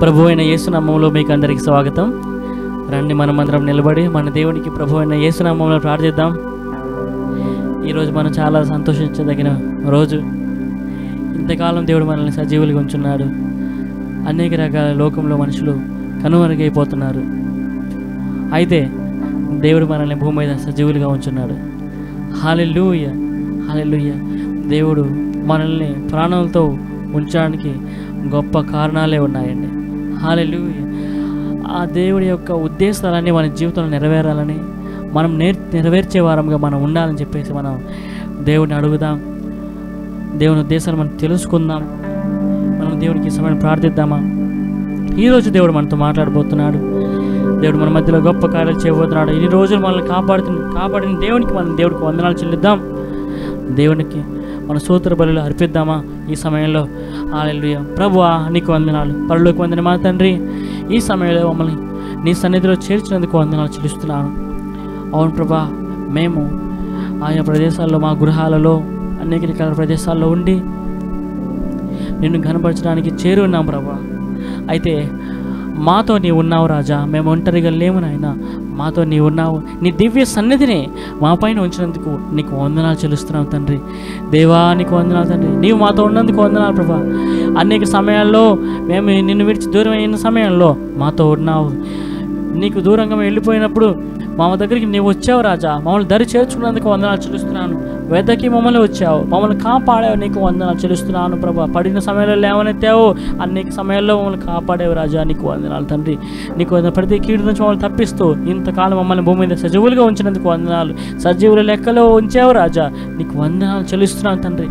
ప్రభు అయిన యేసునామంలో మీకు అందరికీ స్వాగతం. రండి మనమందరం నిలబడి మన దేవునికి ప్రభు అయిన యేసునామంలో ప్రార్థిద్దాం. ఈరోజు మనం చాలా సంతోషించదగిన రోజు. ఇంతకాలం దేవుడు మనల్ని సజీవులుగా ఉంచున్నాడు. అనేక రకాల లోకంలో మనుషులు కనుమరుగైపోతున్నారు. అయితే దేవుడు మనల్ని భూమి మీద సజీవులుగా ఉంచున్నాడు. హాలెలూయ హాలెలూయ దేవుడు మనల్ని ప్రాణాలతో ఉంచడానికి గొప్ప కారణాలే ఉన్నాయండి. హాలెలు ఆ దేవుడి యొక్క ఉద్దేశాలన్నీ మన జీవితంలో నెరవేరాలని మనం నేర్ నెరవేర్చే వారంగా మనం ఉండాలని చెప్పేసి మనం దేవుడిని అడుగుదాం. దేవుని ఉద్దేశాలు మనం తెలుసుకుందాం. మనం దేవునికి ఇష్టమైన ప్రార్థిద్దామా? ఈరోజు దేవుడు మనతో మాట్లాడబోతున్నాడు. దేవుడు మన మధ్యలో గొప్ప కార్యాలు చేయబోతున్నాడు. ఇన్ని రోజులు మనల్ని కాపాడుతు కాపాడిన దేవునికి మనం దేవుడికి వందనాలు చెల్లిద్దాం. దేవునికి మన సూత్ర బలిలో అర్పిద్దామా? ఈ సమయంలో ఆలెలుయ ప్రభువా నీకు వందనాలు. పరులోకి వందన మా తండ్రి ఈ సమయంలో మమ్మల్ని నీ సన్నిధిలో చేర్చినందుకు వందనాలు చెల్లిస్తున్నాను. అవును ప్రభా మేము ఆయా ప్రదేశాల్లో మా గృహాలలో అనేక రకాల ప్రదేశాల్లో ఉండి నిన్ను కనపరచడానికి చేరి ఉన్నాం ప్రభా అయితే మాతో నీ ఉన్నావు రాజా మేము ఒంటరిగా లేము నాయన. మాతో నీ ఉన్నావు. నీ దివ్య సన్నిధిని మా పైన ఉంచినందుకు నీకు వందనాలు చెల్లిస్తున్నావు తండ్రి. దేవా నీకు వందనాలు తండ్రి. నీవు మాతో ఉన్నందుకు వందనాలు ప్రభా. అనేక సమయాల్లో మేము నిన్ను విడిచి దూరం అయిన సమయంలో మాతో ఉన్నావు. నీకు దూరంగా మేము వెళ్ళిపోయినప్పుడు మా దగ్గరికి నీవు వచ్చావు రాజా. మమ్మల్ని దరి చేర్చుకున్నందుకు వందనాలు చెల్లిస్తున్నాను. వెదకి మమ్మల్ని వచ్చావు. మమ్మల్ని కాపాడావు. నీకు వందనాలు చెల్లిస్తున్నాను ప్రభా. పడిన సమయంలో లేవనెత్తావు. అన్ని సమయాల్లో మమ్మల్ని కాపాడావు రాజా. నీకు వందనాలు తండ్రి. నీకు ప్రతి కీడు నుంచి మమ్మల్ని తప్పిస్తూ ఇంతకాలం మమ్మల్ని భూమి మీద సజీవులుగా ఉంచినందుకు వందనాలు. సజీవుల లెక్కలో ఉంచావు రాజా. నీకు వందనాలు చెల్లిస్తున్నాను తండ్రి.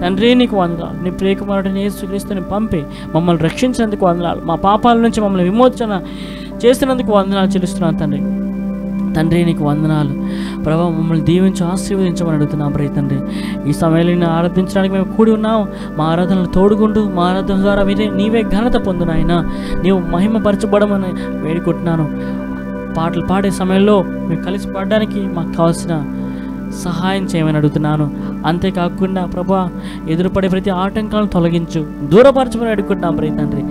తండ్రి నీకు వందనాలు. నీ ప్రియకుమారుడిని యేసుక్రీస్తుని పంపి మమ్మల్ని రక్షించినందుకు వందనాలు. మా పాపాల నుంచి మమ్మల్ని విమోచన చేసినందుకు వందనాలు చెల్లిస్తున్నాను తండ్రి. తండ్రి నీకు వందనాలు. ప్రభావ మమ్మల్ని దీవించి ఆశీర్వదించమని అడుగుతున్నాం ప్రియ తండ్రి. ఈ సమయంలో ఆరాధించడానికి మేము కూడి ఉన్నాం. మా ఆరాధనలు తోడుకుంటూ మా ఆరాధన ద్వారా మీరే నీవే ఘనత పొందునాయన నీవు మహిమపరచబడమని వేడుకుంటున్నాను. పాటలు పాడే సమయంలో మేము కలిసి పాడడానికి మాకు కావాల్సిన సహాయం చేయమని అడుగుతున్నాను. అంతేకాకుండా ప్రభా ఎదురుపడే ప్రతి ఆటంకాలను తొలగించు. దూరపరచమని అడుగుతున్నాం ప్రియ తండ్రి.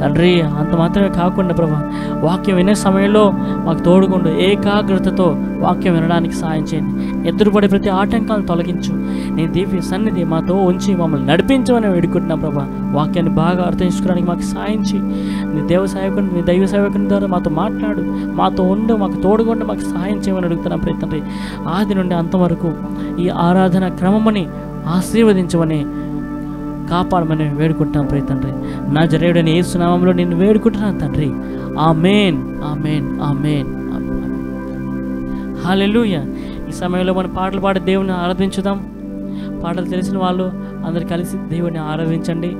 తండ్రి అంత మాత్రమే కాకుండా ప్రభా వాక్యం వినే సమయంలో మాకు తోడుకుండు ఏకాగ్రతతో వాక్యం వినడానికి సహాయం చేయండి. ఎదురుపడే ప్రతి ఆటంకాలను తొలగించు. నీ దివ్య సన్నిధి మాతో ఉంచి మమ్మల్ని నడిపించమని వేడుకుంటున్నాం ప్రభా. వాక్యాన్ని బాగా అర్థం చేసుకోవడానికి మాకు సాయం చేయి. నీ దేవ సేవకుని నీ దైవ సేవకుని ద్వారా మాతో మాట్లాడు. మాతో ఉండు మాకు తోడుకుంటూ మాకు సహాయం చేయమని అడుగుతున్నాం ప్రియ తండ్రి. ఆది నుండి అంతవరకు ఈ ఆరాధన క్రమమని ఆశీర్వదించమని కాపాడమని వేడుకుంటాం ప్రియ తండ్రి. నా జరేయుడని ఏ సునామంలో నేను వేడుకుంటున్నాను తండ్రి. ఆ మెయిన్ ఆ మెయిన్ ఆ మెయిన్ హాలెలుయ ఈ సమయంలో మనం పాటలు పాడి దేవుని ఆరాధించుదాం. పాటలు తెలిసిన వాళ్ళు అందరు కలిసి దేవుని ఆరాధించండి.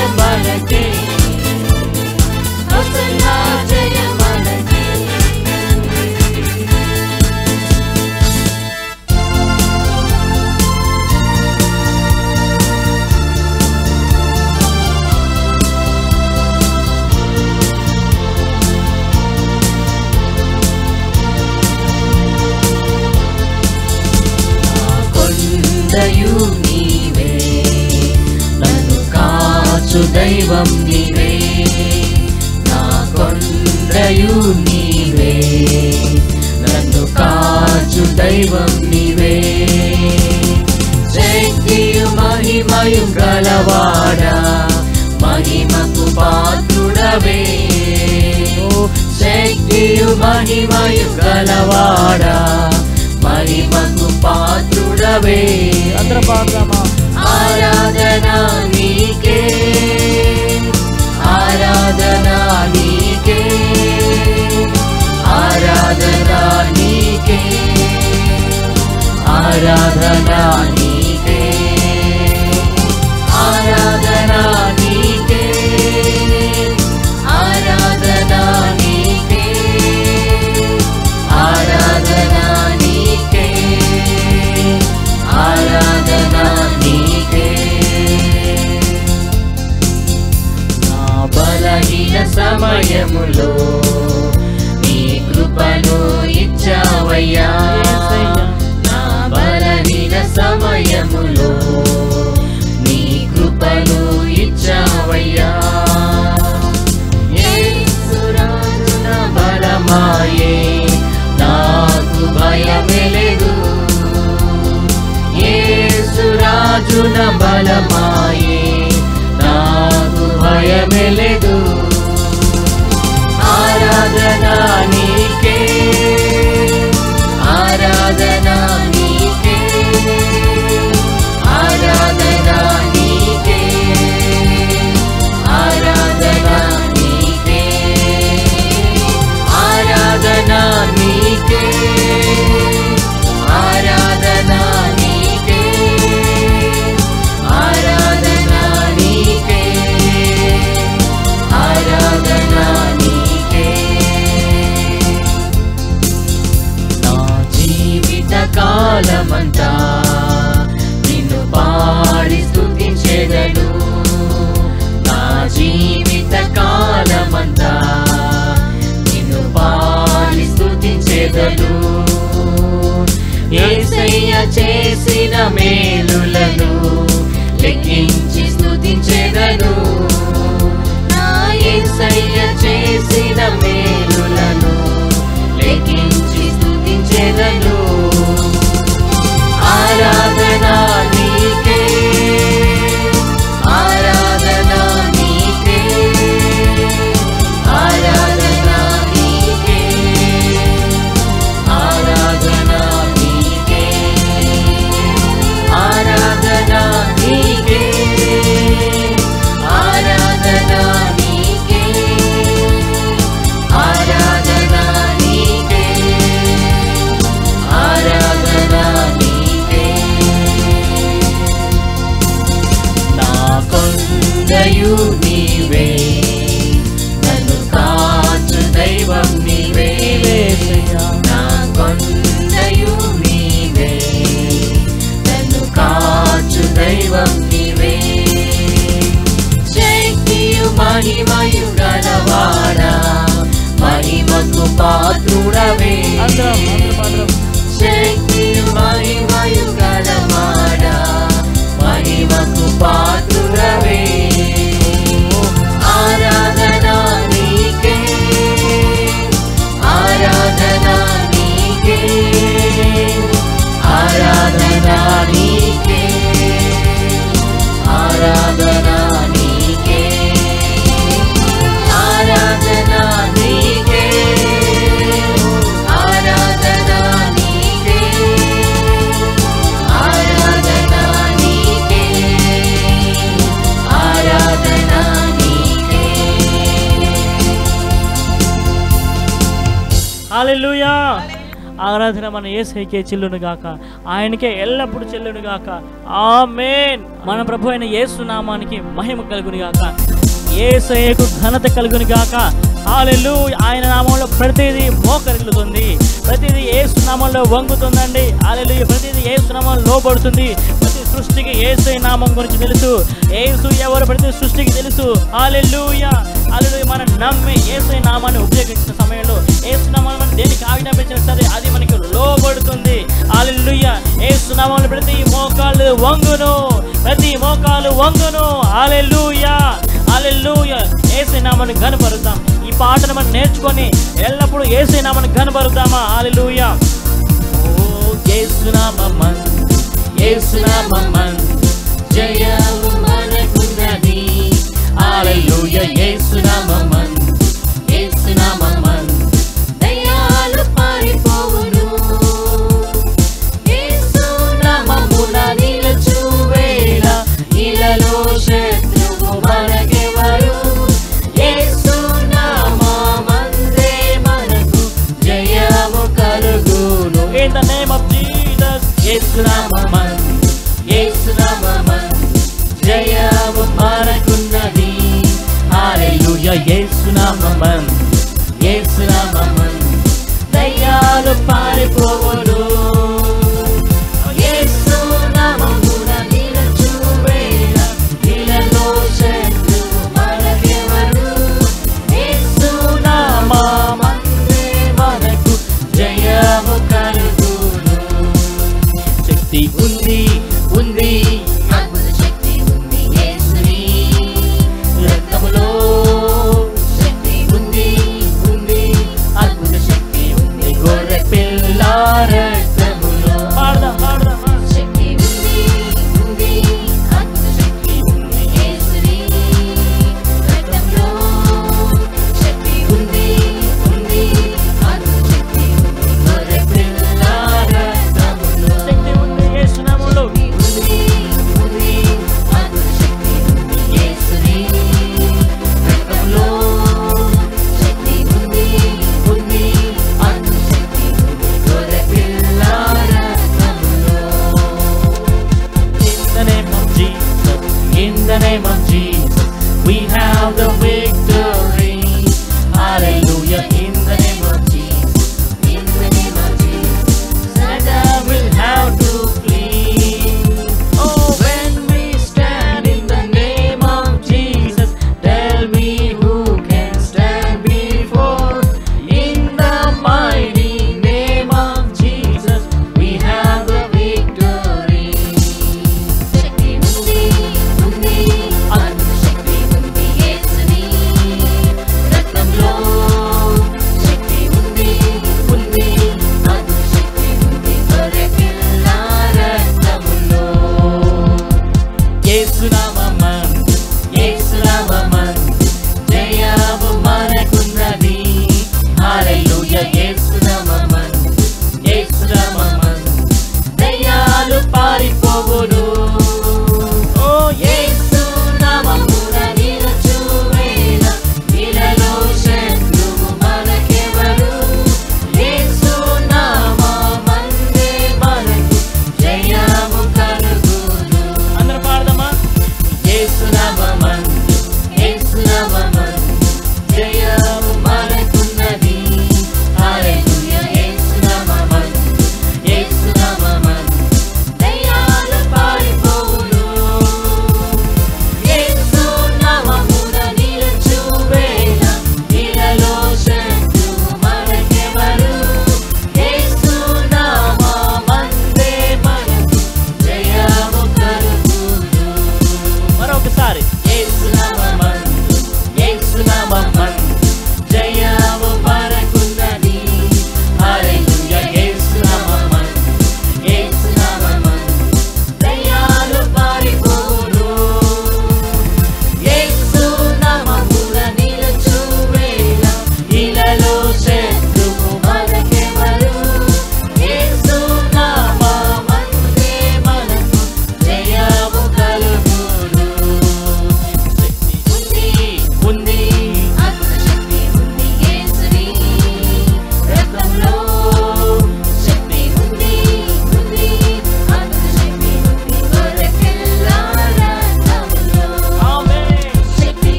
que vale మహిమయు గలవాడా మహిమకు పాత్రుడవే. అందరూ పాడదామా? ఆరాధన నీకే. ఆరాధన నీకే. ఆరాధన బలహీన సమయములో నీ కృపను ఇచ్చావయ్యా. నా బలహీన సమయములో నీ కృపను ఇచ్చావయ్యా. యేసురాజు బలమాయే నాకు భయమే లేదు యేసురాజు బలమాయే నాకు భయమే లేదు आराधनानि आराधनानि के आराधनानि आराधना మన ఏసైకే చెల్లునుగాక ఆయనకే ఎల్లప్పుడు చెల్లునుగాక ఆ మేన్ మన ప్రభు అయిన ఏసునామానికి మహిమ కలుగునిగాక ఏసయ్యకు ఘనత కలుగునిగాక ఆలెలు ఆయన నామంలో ప్రతిదీ మోకరిగులుతుంది ప్రతిదీ ఏ సునామంలో వంగుతుందండి. ఆలెలు ప్రతిదీ ఏ సునామం లోబడుతుంది. ప్రతి సృష్టికి ఏసై నామం గురించి తెలుసు. ఏసు ఎవరు ప్రతి సృష్టికి తెలుసు. ఆలెలుయా హాలెలూయా మనం నమ్మి ఏసై నామాన్ని ఉపయోగించిన సమయంలో ఏసు నామాన్ని మనం దేనికి ఆజ్ఞాపించినా సరే అది మనకి లోబడుతుంది. హాలెలూయా ఏసు నామంలో ప్రతి మోకాళ్ళు వంగును. ప్రతి మోకాలు వంగును. హాలెలూయా హాలెలూయా ఏసై నామాన్ని కనపరుద్దాం ఈ పాటను మనం నేర్చుకొని ఎల్లప్పుడూ ఏసై నామాన్ని కనపరుద్దామా అలెలుయా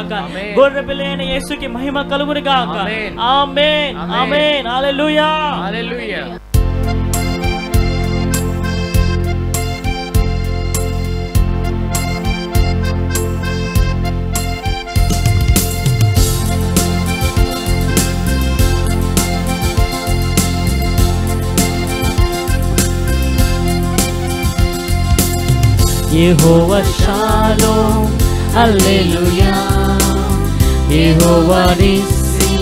గాక గొర్రె పిల్లైన యేసు యేసుకి మహిమ కలుగును గాక amen amen hallelujah hallelujah Yehovah Shalom, Hallelujah. Yehovah Nissi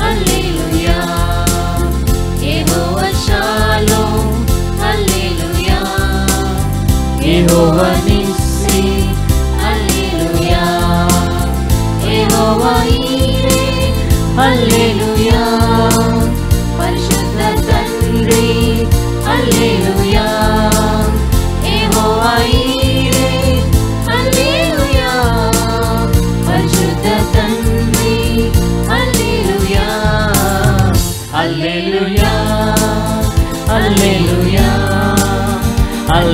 hallelujah Yehovah Shalom hallelujah Yehovah Nissi hallelujah Yehovah Jireh hallelujah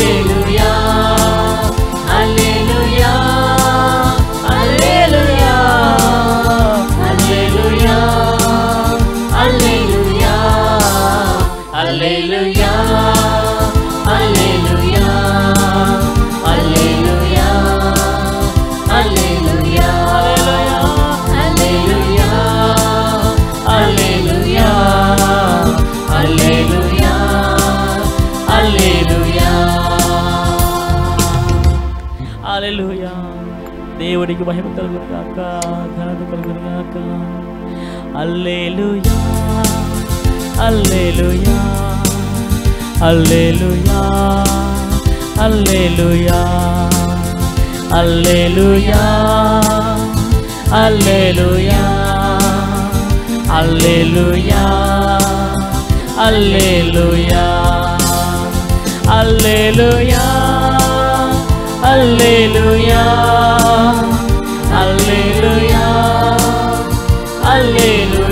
Hallelujah. దేవుడికి మహిమ కలుగును గాక ఘనత కలుగును గాక alleluia alleluia alleluia alleluia alleluia alleluia alleluia alleluia alleluia alleluia Alleluia, Hallelujah.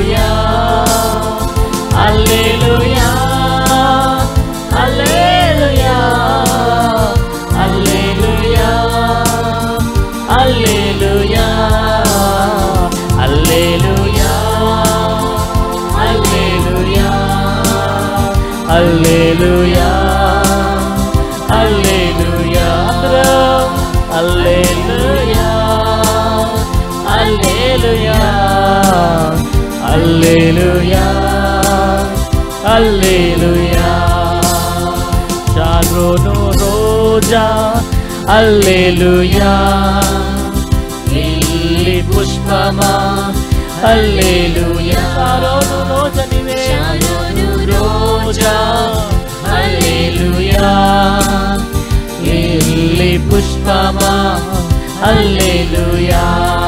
Alleluia alleluia. చారోను రోజా alleluia. Lily పుష్పమా alleluia. చారోను రోజా నీవే. రోజా alleluia. Lily పుష్పమా alleluia.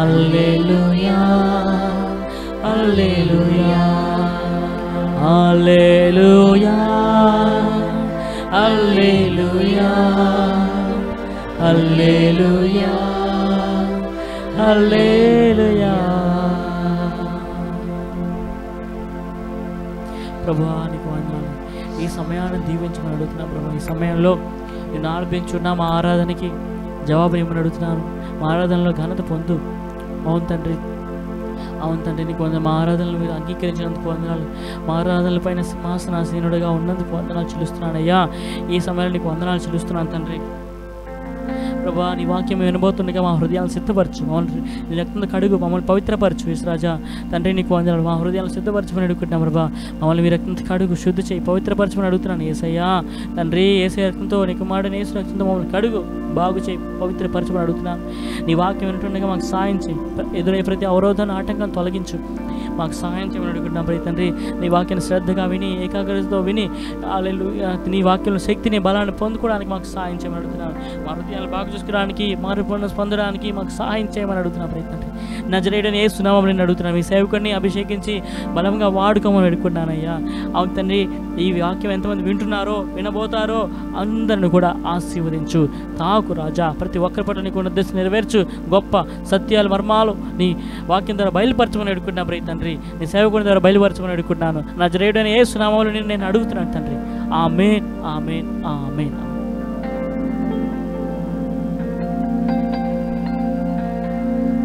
Alleluia alleluia alleluia alleluia alleluia alleluia ప్రభా నీకు వందనాలు. ఈ సమయాన్ని దీవించమని అడుగుతున్నాను ప్రభు. ఈ సమయంలో నేను ఆలపించున్న మా ఆరాధనకి. జవాబు ఇవ్వమని అడుగుతున్నాను. మా ఆరాధనలో ఘనత పొందు. అవును తండ్రి. అవును తండ్రి నీకు వంద మా ఆరాధనలు మీరు అంగీకరించినందుకు వందనాలు. మా ఆరాధనల పైన సింహాసనాసీనుడుగా ఉన్నందుకు వందనాలు చెల్లిస్తున్నాను అయ్యా ఈ సమయంలో నీకు వందనాలు చెల్లిస్తున్నాను తండ్రి. ప్రభా నీ వాక్యం వినబోతుండగా మా హృదయాలు సిద్ధపరచు. మమ్మల్ని నీ రక్తంతో కడుగు మమ్మల్ని పవిత్రపరచు విశ్వరాజా తండ్రి నీకు వందనాలు. మా హృదయాలు సిద్ధపరచమని అడుగుతున్నాం ప్రభా. మమ్మల్ని మీ రక్తంతో కడుగు శుద్ధి చేయి పవిత్రపరచమని అడుగుతున్నాను ఏసయ్యా తండ్రి ఏసై రక్తంతో నీకు మాడని ఏసు రక్తంతో మమ్మల్ని కడుగు. బాగు చేయి పవిత్రపరచమని అడుగుతున్నాను. నీ వాక్యం వింటుండగా మాకు సాయం చేయి. ఎదురయ్యే ప్రతి అవరోధాన్ని ఆటంకాన్ని తొలగించు. మాకు సహాయం చేయమని అడుగుతున్నాం ప్రతి తండ్రి. నీ వాక్యాన్ని శ్రద్ధగా విని ఏకాగ్రతతో విని నీ వాక్యంలో శక్తిని బలాన్ని పొందుకోవడానికి మాకు సహాయం చేయమని అడుగుతున్నాను మా హృదయాలు బాగు చూసుకోవడానికి మారు పొందడానికి మాకు సాయం చేయమని అడుగుతున్నాం ప్రతి తండ్రి. నజరేడని ఏ సునామని నేను అడుగుతున్నాను. మీ సేవకుడిని అభిషేకించి బలంగా వాడుకోమని అడుగుతున్నానయ్యా అవును తండ్రి ఈ వాక్యం ఎంతమంది వింటున్నారో వినబోతారో అందరిని కూడా ఆశీర్వదించు. తాకు రాజా ప్రతి ఒక్కరి పట్ల నీకు ఉద్దేశం నెరవేర్చు. గొప్ప సత్యాలు మర్మాలు నీ వాక్యం ద్వారా బయలుపరచమని అడుగుతున్నా ప్రియ తండ్రి. నీ సేవకుని ద్వారా బయలుపరచమని అడుగుతున్నాను నా జరేయుడని ఏ సునామాలు నేను నేను అడుగుతున్నాను తండ్రి. ఆమెన్ ఆమెన్ ఆమెన్.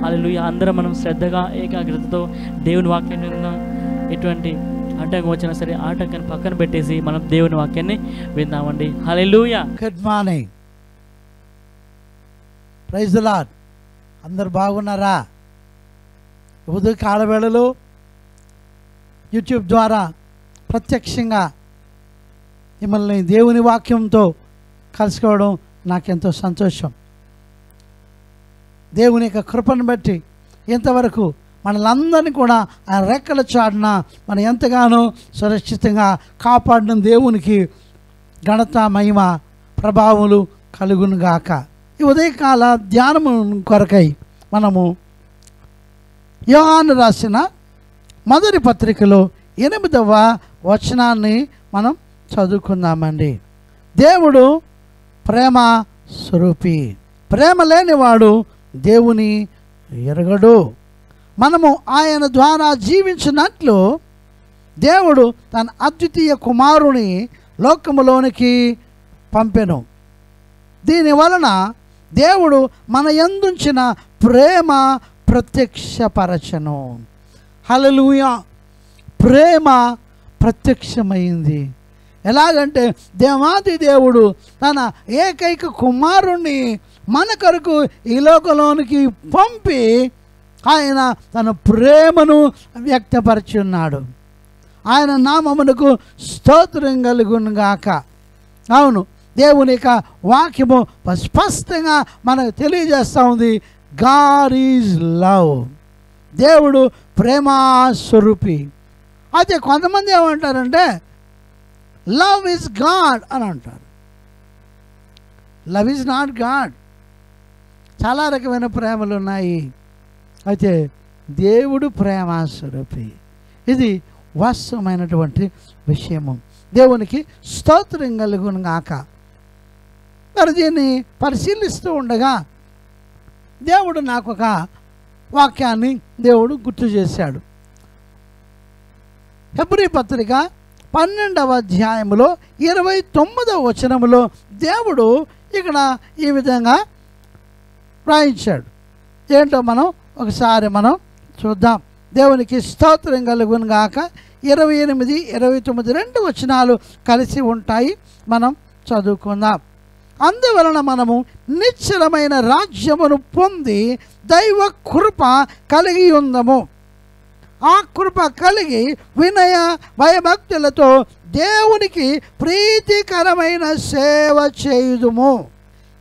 అలలుయ అందరం మనం శ్రద్ధగా ఏకాగ్రతతో దేవుని వాక్యాన్ని విందాం. ఎటువంటి ఆటంకం వచ్చినా సరే ఆటంకాన్ని పక్కన పెట్టేసి మనం దేవుని వాక్యాన్ని విందామండి. హల్లెలూయా. గుడ్ మార్నింగ్ ప్రైజ్ లాడ్ అందరు బాగున్నారా? ఉదయ కాలవేళలు యూట్యూబ్ ద్వారా ప్రత్యక్షంగా మిమ్మల్ని దేవుని వాక్యంతో కలుసుకోవడం నాకెంతో సంతోషం. దేవుని యొక్క కృపను బట్టి ఇంతవరకు మనలందరినీ కూడా ఆ రెక్కల చాటున మనం ఎంతగానో సురక్షితంగా కాపాడిన దేవునికి ఘనత మహిమ ప్రభావములు కలుగునుగాక ఈ ఉదయకాల ధ్యానము కొరకై మనము యోహాను రాసిన మొదటి పత్రికలో ఎనిమిదవ వచనాన్ని మనం చదువుకుందామండి. దేవుడు ప్రేమ స్వరూపి. ప్రేమ లేనివాడు దేవుని ఎరగడు. మనము ఆయన ద్వారా జీవించినట్లు దేవుడు తన అద్వితీయ కుమారుని లోకములోనికి పంపెను. దీని వలన దేవుడు మన ఎందుంచిన ప్రేమ ప్రత్యక్షపరచను. హలలుయ ప్రేమ ప్రత్యక్షమైంది. ఎలాగంటే దేవాది దేవుడు తన ఏకైక కుమారుణ్ణి మన కొరకు ఈ లోకంలోనికి పంపి ఆయన తన ప్రేమను వ్యక్తపరుచున్నాడు. ఆయన నామమునకు స్తోత్రం కలుగునుగాక అవును దేవుని యొక్క వాక్యము స్పష్టంగా మనకు తెలియజేస్తూ ఉంది గాడ్ ఈజ్ లవ్ దేవుడు ప్రేమాస్వరూపి. అయితే కొంతమంది ఏమంటారంటే లవ్ ఇస్ గాడ్ అని అంటారు. లవ్ ఇస్ నాట్ గాడ్ చాలా రకమైన ప్రేమలు ఉన్నాయి. అయితే దేవుడు ప్రేమ స్వరూపి. ఇది వాస్తవమైనటువంటి విషయము. దేవునికి స్తోత్రం కలుగును గాక. మరి దీన్ని పరిశీలిస్తూ ఉండగా దేవుడు నాకు ఒక వాక్యాన్ని దేవుడు గుర్తు చేశాడు. హెబ్రి పత్రిక పన్నెండవ అధ్యాయములో ఇరవై తొమ్మిదవ వచనములో దేవుడు ఇక్కడ ఈ విధంగా రాయించాడు. ఏంటో మనం ఒకసారి మనం చూద్దాం. దేవునికి స్తోత్రం కలుగును గాక. ఇరవై ఎనిమిది ఇరవై తొమ్మిది రెండు వచనాలు కలిసి ఉంటాయి. మనం చదువుకుందాం. అందువలన మనము నిశ్చలమైన రాజ్యమును పొంది దైవ కృప కలిగి ఉందము. ఆ కృప కలిగి వినయ భయభక్తులతో దేవునికి ప్రీతికరమైన సేవ చేయుదుము.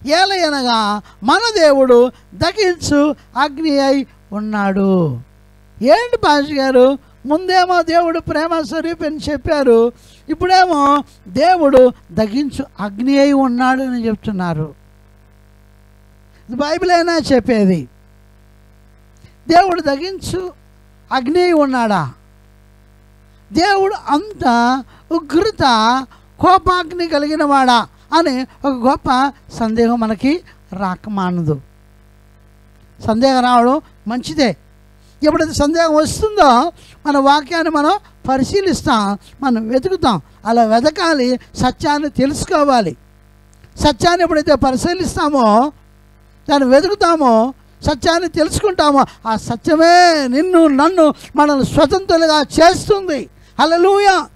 ఏలయనగా మన దేవుడు దగించు అగ్ని అయి ఉన్నాడు. ఏంటి పాష గారు? ముందేమో దేవుడు ప్రేమ స్వరూపి అని చెప్పారు. ఇప్పుడేమో దేవుడు దగించు అగ్ని అయి ఉన్నాడు అని చెప్తున్నారు. ఇది బైబిల్ అయినా చెప్పేది. దేవుడు దగించు అగ్ని అయి ఉన్నాడా? దేవుడు అంత ఉగ్రత కోపాగ్ని కలిగిన వాడా? అని ఒక గొప్ప సందేహం మనకి రాకమానదు సందేహం రావడం మంచిదే. ఎప్పుడైతే సందేహం వస్తుందో మన వాక్యాన్ని మనం పరిశీలిస్తాం మనం వెతుకుతాం. అలా వెతకాలి సత్యాన్ని తెలుసుకోవాలి. సత్యాన్ని ఎప్పుడైతే పరిశీలిస్తామో దాన్ని వెతుకుతామో సత్యాన్ని తెలుసుకుంటామో ఆ సత్యమే నిన్ను నన్ను మనల్ని స్వతంత్రులుగా చేస్తుంది. అలలుయా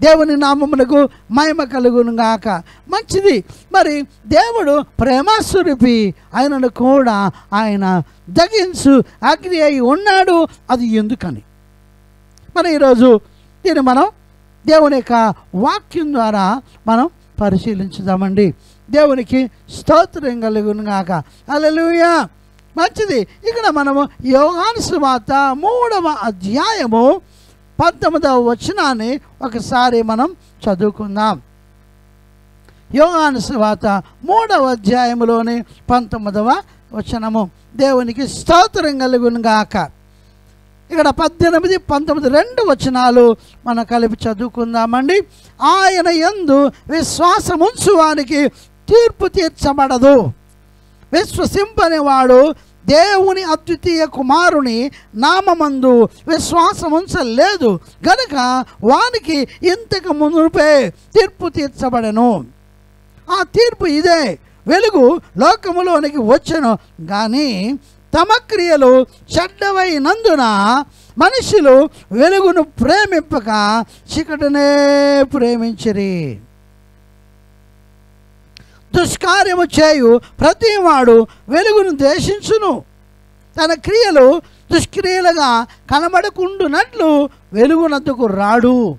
దేవుని నామమునకు మహిమ కలుగును గాక మంచిది. మరి దేవుడు ప్రేమస్వరూపి ఆయనను కూడా ఆయన దగించు అగ్ని అయి ఉన్నాడు. అది ఎందుకని? మరి ఈరోజు దీన్ని మనం దేవుని యొక్క వాక్యం ద్వారా మనం పరిశీలించుదామండి. దేవునికి స్తోత్రం కలుగును గాక అలలుయా మంచిది. ఇక్కడ మనము యోగాను సువార్త మూడవ అధ్యాయము పంతొమ్మిదవ వచనాన్ని ఒకసారి మనం చదువుకుందాం. యోగాను శివాత మూడవ అధ్యాయములోని పంతొమ్మిదవ వచనము. దేవునికి స్తోత్రం కలుగును గాక. ఇక్కడ పద్దెనిమిది పంతొమ్మిది రెండు వచనాలు మనం కలిపి చదువుకుందామండి. ఆయన ఎందు విశ్వాసముంచువానికి తీర్పు తీర్చబడదు. విశ్వసింపని వాడు దేవుని అద్వితీయ కుమారుని నామమందు విశ్వాసముంచలేదు. గనుక వానికి ఇంతకు మునుపే తీర్పు తీర్చబడను. ఆ తీర్పు ఇదే. వెలుగు లోకములోనికి వచ్చను. కానీ తమ క్రియలు చెడ్డవైనందున మనుషులు వెలుగును ప్రేమింపక చీకటినే ప్రేమించిరి. దుష్కార్యము చేయు ప్రతివాడు వెలుగును ద్వేషించును. తన క్రియలు దుష్క్రియలుగా కనబడకుండునట్లు వెలుగునందుకు రాడు.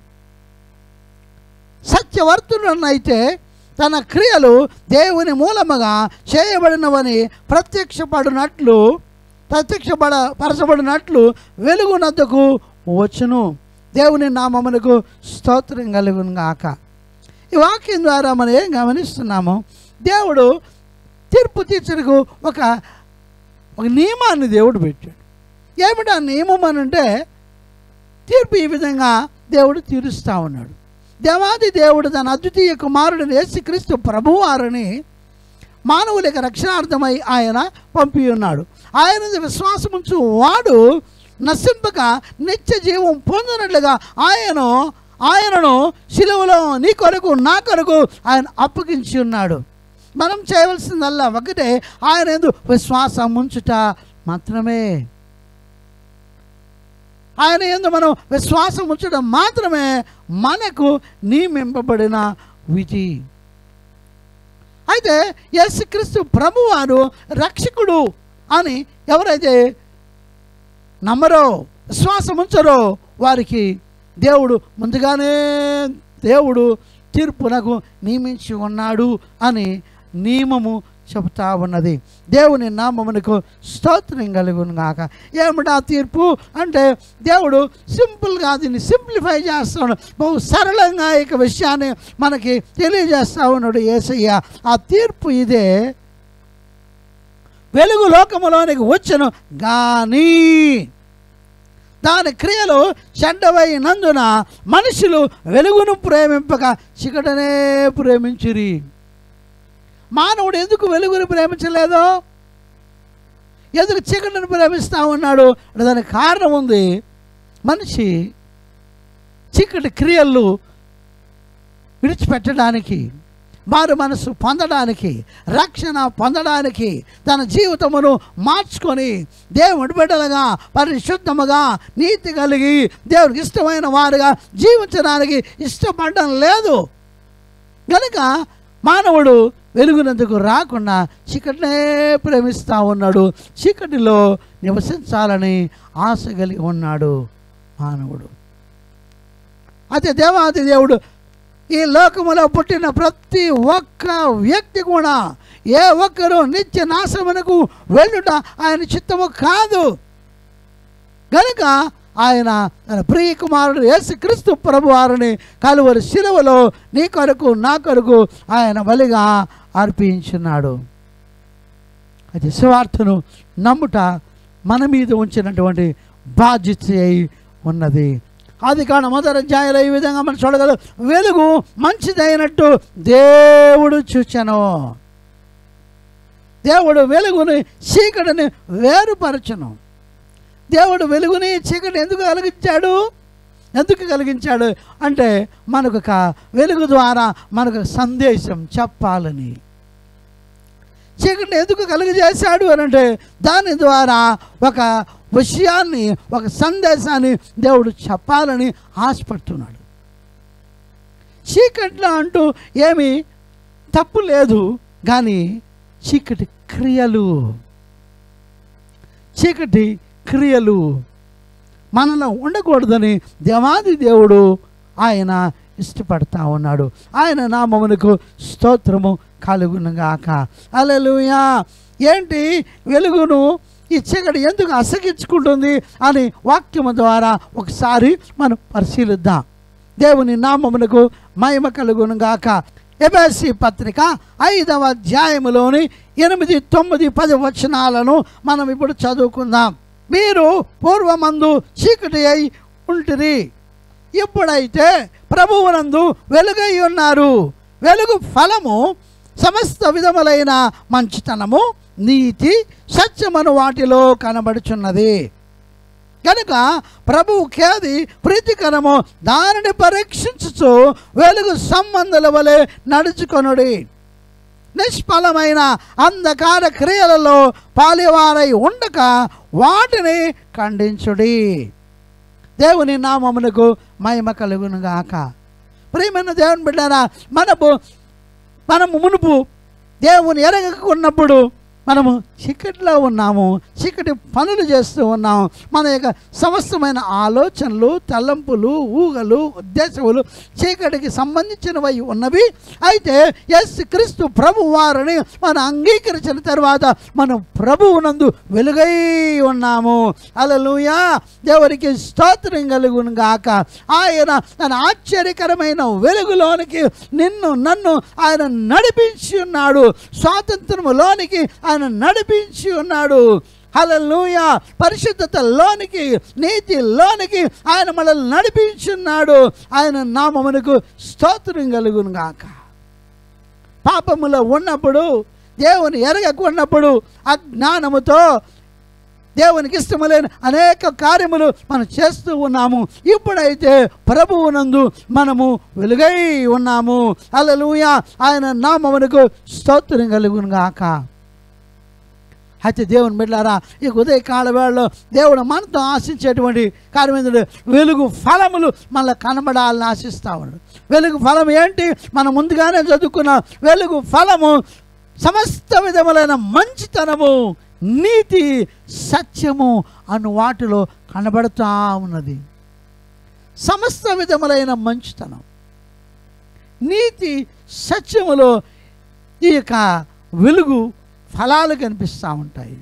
సత్యవర్తునైతే తన క్రియలు దేవుని మూలముగా చేయబడినవని ప్రత్యక్షపడినట్లు ప్రత్యక్షపడ పరచబడినట్లు వెలుగునందుకు వచ్చును. దేవుని నామమునకు స్తోత్రం కలుగును గాక ఈ వాక్యం ద్వారా మనం ఏం గమనిస్తున్నాము? దేవుడు తీర్పు తీర్చడానికి ఒక ఒక నియమాన్ని దేవుడు పెట్టాడు. ఏమిటి ఆ నియమం అని అంటే తీర్పు ఈ విధంగా దేవుడు తీరుస్తూ ఉన్నాడు. దేవాది దేవుడు తన అద్వితీయ కుమారుడిని యేసుక్రీస్తు ప్రభువారిని మానవులకు రక్షణార్థమై ఆయన పంపి ఉన్నాడు. ఆయన విశ్వాసముంచు వాడు నశింపక నిత్య జీవం పొందినట్లుగా ఆయను ఆయనను సిలువలో నీ కొరకు నా కొరకు ఆయన అప్పగించి ఉన్నాడు. మనం చేయవలసిందల్లా ఒకటే. ఆయన ఎందు విశ్వాసం ఉంచుట మాత్రమే. ఆయన ఎందు మనం విశ్వాసం ఉంచడం మాత్రమే మనకు నియమింపబడిన విధి. అయితే యేసుక్రీస్తు ప్రభువారు రక్షకుడు అని ఎవరైతే నమ్మరో విశ్వాసం ఉంచరో వారికి దేవుడు ముందుగానే దేవుడు తీర్పునకు నియమించి ఉన్నాడు అని నియమము చెబుతా ఉన్నది. దేవుని నామమునకు స్తోత్రం కలుగును గాక. ఏమిటా తీర్పు? అంటే దేవుడు సింపుల్గా దీన్ని సింప్లిఫై చేస్తాడు. బహు సరళంగా ఇక విషయాన్ని మనకి తెలియజేస్తా ఉన్నాడు ఏసయ్య. ఆ తీర్పు ఇదే. వెలుగు లోకములోనికి వచ్చను కానీ దాని క్రియలు చెడ్డవైనందున మనుషులు వెలుగును ప్రేమింపక చికటనే ప్రేమించిరి. మానవుడు ఎందుకు వెలుగును ప్రేమించలేదు? ఎందుకు చీకటిని ప్రేమిస్తా ఉన్నాడు? అంటే దానికి కారణం ఉంది. మనిషి చీకటి క్రియలు విడిచిపెట్టడానికి మారు మనసు పొందడానికి రక్షణ పొందడానికి తన జీవితమును మార్చుకొని దేవుడి బిడ్డలుగా పరిశుద్ధముగా నీతి కలిగి దేవుడికి ఇష్టమైన వారుగా జీవించడానికి ఇష్టపడడం లేదు. కనుక మానవుడు వెలుగునందుకు రాకుండా చీకటినే ప్రేమిస్తూ ఉన్నాడు. చీకటిలో నివసించాలని ఆశ కలిగి ఉన్నాడు మానవుడు. అదే దేవాది దేవుడు ఈ లోకములో పుట్టిన ప్రతి ఒక్క వ్యక్తి కూడా ఏ ఒక్కరు నిత్య నాశమునకు వెళ్ళుట ఆయన చిత్తము కాదు. కనుక ఆయన తన ప్రియ కుమారుడు యేసుక్రీస్తు ప్రభు వారిని కలువరి శిలువలో నీ కొరకు నా కొరకు ఆయన బలిగా అర్పించున్నాడు అది సువార్తను నమ్ముట మన మీద ఉంచినటువంటి బాధ్యత అయి ఉన్నది. అది కాను మొదటి అధ్యాయంలో ఈ విధంగా మనం చూడగలం. వెలుగు మంచిదైనట్టు దేవుడు చూచెను. దేవుడు వెలుగుని చీకటిని వేరుపరచను. దేవుడు వెలుగుని చీకటి ఎందుకు కలిగించాడు? ఎందుకు కలిగించాడు? అంటే మనకు వెలుగు ద్వారా మనకు సందేశం చెప్పాలని. చీకటిని ఎందుకు కలుగజేశాడు అని అంటే దాని ద్వారా ఒక విషయాన్ని ఒక సందేశాన్ని దేవుడు చెప్పాలని ఆశపడుతున్నాడు. చీకట్లో అంటూ ఏమి తప్పు లేదు కానీ చీకటి క్రియలు. చీకటి క్రియలు మనలో ఉండకూడదని దేవాది దేవుడు ఆయన ఇష్టపడతా ఉన్నాడు. ఆయన నామమునకు స్తోత్రము కలుగునుగాక అలలుయా ఏంటి? వెలుగును ఈ చీకటి ఎందుకు అసగించుకుంటుంది అని వాక్యము ద్వారా ఒకసారి మనం పరిశీలిద్దాం. దేవుని నామమునకు మహిమ కలుగునుగాక ఎబెసి పత్రిక ఐదవ అధ్యాయములోని ఎనిమిది తొమ్మిది పది వచనాలను మనం ఇప్పుడు చదువుకుందాం. మీరు పూర్వమందు చీకటి అయి ఉంటిరి. ఇప్పుడైతే ప్రభువునందు వెలుగై ఉన్నారు వెలుగు ఫలము సమస్త విధములైన మంచితనము నీతి సత్యమను వాటిలో కనబడుచున్నది. కనుక ప్రభువు అది ప్రీతికరము దానిని పరీక్షించుచు వెలుగు సంబంధుల వలె నడుచుకొనుడి. నిష్ఫలమైన అంధకార క్రియలలో పాలివారై ఉండక వాటిని ఖండించుడి. దేవుని నామమునకు మహిమ కలుగునుగాక ప్రియమైన దేవుని బిడ్డారా మనము మనము మునుపు దేవుని ఎరగకున్నప్పుడు మనము చీకటిలో ఉన్నాము చీకటి పనులు చేస్తూ ఉన్నాము. మన యొక్క సమస్తమైన ఆలోచనలు తలంపులు ఊగలు ఉద్దేశములు చీకటికి సంబంధించినవి ఉన్నవి. అయితే ఎస్ క్రీస్తు ప్రభు వారిని మనం అంగీకరించిన తర్వాత మనం ప్రభువునందు వెలుగై ఉన్నాము. అలలుయా దేవునికి స్తోత్రం కలుగును గాక. ఆయన తన ఆశ్చర్యకరమైన వెలుగులోనికి నిన్ను నన్ను ఆయన నడిపించి ఉన్నాడు. స్వాతంత్రములోనికి ఆయన నడిపించి ఉన్నాడు. హలలుయ పరిశుద్ధతలోనికి నీతిలోనికి ఆయన మనల్ని నడిపించున్నాడు ఆయన నామమునకు స్తోత్రం కలుగును గాక. పాపములో ఉన్నప్పుడు దేవుని ఎరగకున్నప్పుడు అజ్ఞానముతో దేవునికి ఇష్టములైన అనేక కార్యములు మనం చేస్తూ ఉన్నాము. ఇప్పుడైతే ప్రభువునందు మనము వెలుగై ఉన్నాము. అలలుయ ఆయన నామమునకు స్తోత్రం కలుగును గాక. అయితే దేవుని బిడ్డారా ఈ ఉదయకాల వేళలో దేవుడు మనతో ఆశించేటువంటి కార్యం ఏంటంటే వెలుగు ఫలములు మళ్ళీ కనబడాలని ఆశిస్తా ఉన్నాడు. వెలుగు ఫలం ఏంటి? మనం ముందుగానే చదువుకున్న వెలుగు ఫలము సమస్త విధములైన మంచితనము నీతి సత్యము అను వాటిలో కనబడుతూ ఉన్నది. సమస్త విధములైన మంచితనం నీతి సత్యములో ఈ యొక్క వెలుగు ఫలాలు కనిపిస్తూ ఉంటాయి.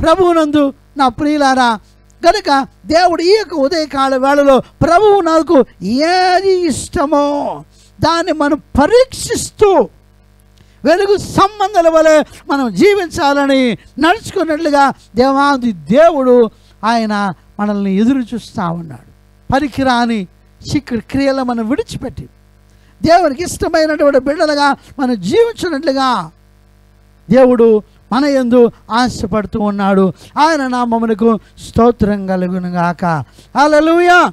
ప్రభువునందు నా ప్రియులారా గనుక దేవుడు ఈ యొక్క ఉదయకాల వేళలో ప్రభువు నాకు ఏది ఇష్టమో దాన్ని మనం పరీక్షిస్తూ వెలుగు సంబంధాల వలె మనం జీవించాలని నడుచుకున్నట్లుగా దేవాది దేవుడు ఆయన మనల్ని ఎదురు చూస్తూ ఉన్నాడు. పనికిరాని చిక్కుడు క్రియలు మనం విడిచిపెట్టి దేవునికి ఇష్టమైనటువంటి బిడ్డలుగా మనం జీవించినట్లుగా దేవుడు మన యందు ఆశపడుతూ ఉన్నాడు. ఆయన నామమునకు స్తోత్రం కలుగునుగాక. అలలుయా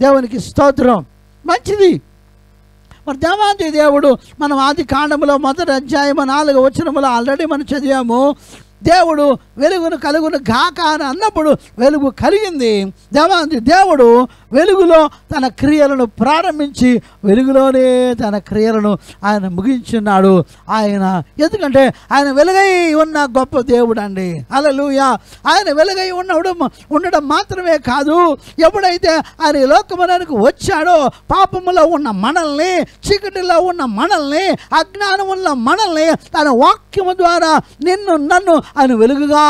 దేవునికి స్తోత్రం. మంచిది. మరి దేవాది దేవుడు మనం ఆది కాండములో మొదటి అధ్యాయము నాలుగు వచనములో ఆల్రెడీ మనం చదివాము. దేవుడు వెలుగును కలుగును గాక అని అన్నప్పుడు వెలుగు కలిగింది. దేవాది దేవుడు వెలుగులో తన క్రియలను ప్రారంభించి వెలుగులోనే తన క్రియలను ఆయన ముగించున్నాడు. ఆయన ఎందుకంటే ఆయన వెలుగై ఉన్న గొప్ప దేవుడు అండి అలలుయ ఆయన వెలుగై ఉన్నప్పుడు ఉండడం మాత్రమే కాదు ఎప్పుడైతే ఆయన లోకమునకు వచ్చాడో పాపములో ఉన్న మనల్ని చీకటిలో ఉన్న మనల్ని అజ్ఞానం ఉన్న మనల్ని తన వాక్యము ద్వారా నిన్ను నన్ను ఆయన వెలుగుగా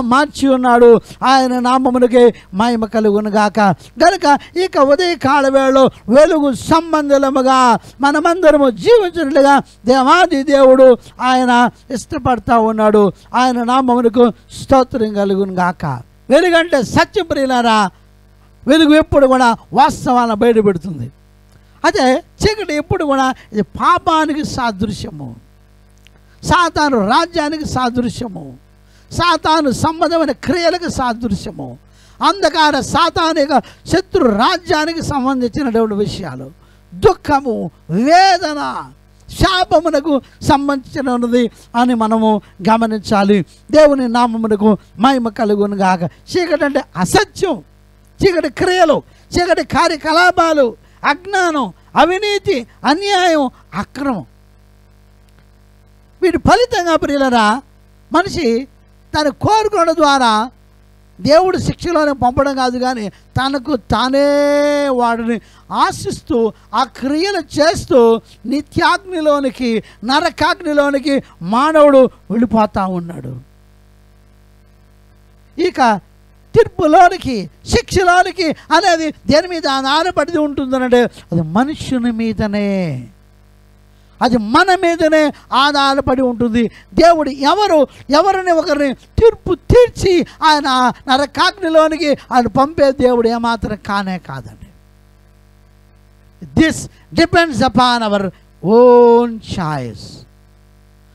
మార్చి ఉన్నాడు. ఆయన నామమునికి మహిమ కలుగును గాక. గనుక ఇక ఉదయ కాల వేళలో వెలుగు సంబంధముగా మనమందరము జీవించినట్లుగా దేవాది దేవుడు ఆయన ఇష్టపడతా ఉన్నాడు. ఆయన నామమునకు స్తోత్రం కలుగును గాక. వెలుగంటే సత్యప్రియులారా వెలుగు ఎప్పుడు కూడా వాస్తవాలను బయటపెడుతుంది. అదే చీకటి ఎప్పుడు కూడా ఇది పాపానికి సాదృశ్యము. సాతాను రాజ్యానికి సాదృశ్యము. సాతాను సంబంధమైన క్రియలకు సాదృశ్యము. అంధకార సాతానిక శత్రు రాజ్యానికి సంబంధించినటువంటి విషయాలు. దుఃఖము వేదన శాపమునకు సంబంధించినది అని మనము గమనించాలి. దేవుని నామమునకు మహిమ కలుగును గాక. చీకటి అంటే అసత్యం చీకటి క్రియలు చీకటి కార్యకలాపాలు అజ్ఞానం అవినీతి అన్యాయం అక్రమం. వీటి ఫలితంగా ప్రియులరా మనిషి తను కోరుకోవడం ద్వారా దేవుడు శిక్షలోనే పంపడం కాదు కానీ తనకు తానే వాడిని ఆశిస్తూ ఆ క్రియలు చేస్తూ నిత్యాగ్నిలోనికి నరకాగ్నిలోనికి మానవుడు వెళ్ళిపోతూ ఉన్నాడు. ఇక తీర్పులోనికి శిక్షలోనికి అనేది దేని మీద ఆధారపడి ఉంటుందనంటే అది మనుషుని మీదనే. అది మన మీదనే ఆధారపడి ఉంటుంది. దేవుడు ఎవరు? ఎవరిని ఒకరిని తీర్పు తీర్చి ఆయన నరకాగ్నిలోనికి ఆయన పంపే దేవుడు ఏమాత్రం కానే కాదండి. This depends upon our own choice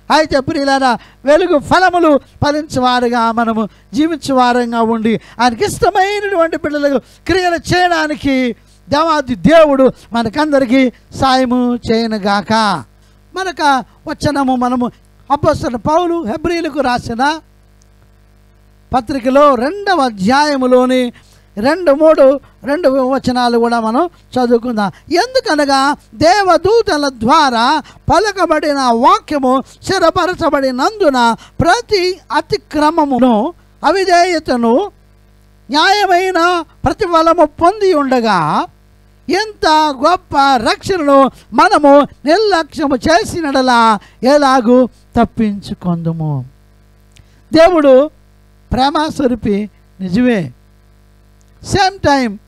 అయితే ప్రియులారా వెలుగు ఫలములు ఫలించేవారుగా మనము జీవించేవారంగా ఉండి ఆయనకి ఇష్టమైనటువంటి పిల్లలకు క్రియలు చేయడానికి దేవాది దేవుడు మనకందరికీ సాయము చేయనుగాక. మనక వచనము మనము అప్పస్తున్న పౌలు హెబ్రిలకు రాసిన పత్రికలో రెండవ అధ్యాయములోని రెండు మూడు రెండు వచనాలు కూడా మనం చదువుకుందాం. ఎందుకనగా దేవదూతల ద్వారా పలకబడిన వాక్యము స్థిరపరచబడినందున ప్రతి అతిక్రమమును అవిధేయతను న్యాయమైన ప్రతిఫలము పొంది ఉండగా ఇంత గొప్ప రక్షణను మనము నిర్లక్ష్యము చేసినడలా ఎలాగూ తప్పించుకుందుము. దేవుడు ప్రేమాస్వరూపి నిజమే. సేమ్ టైం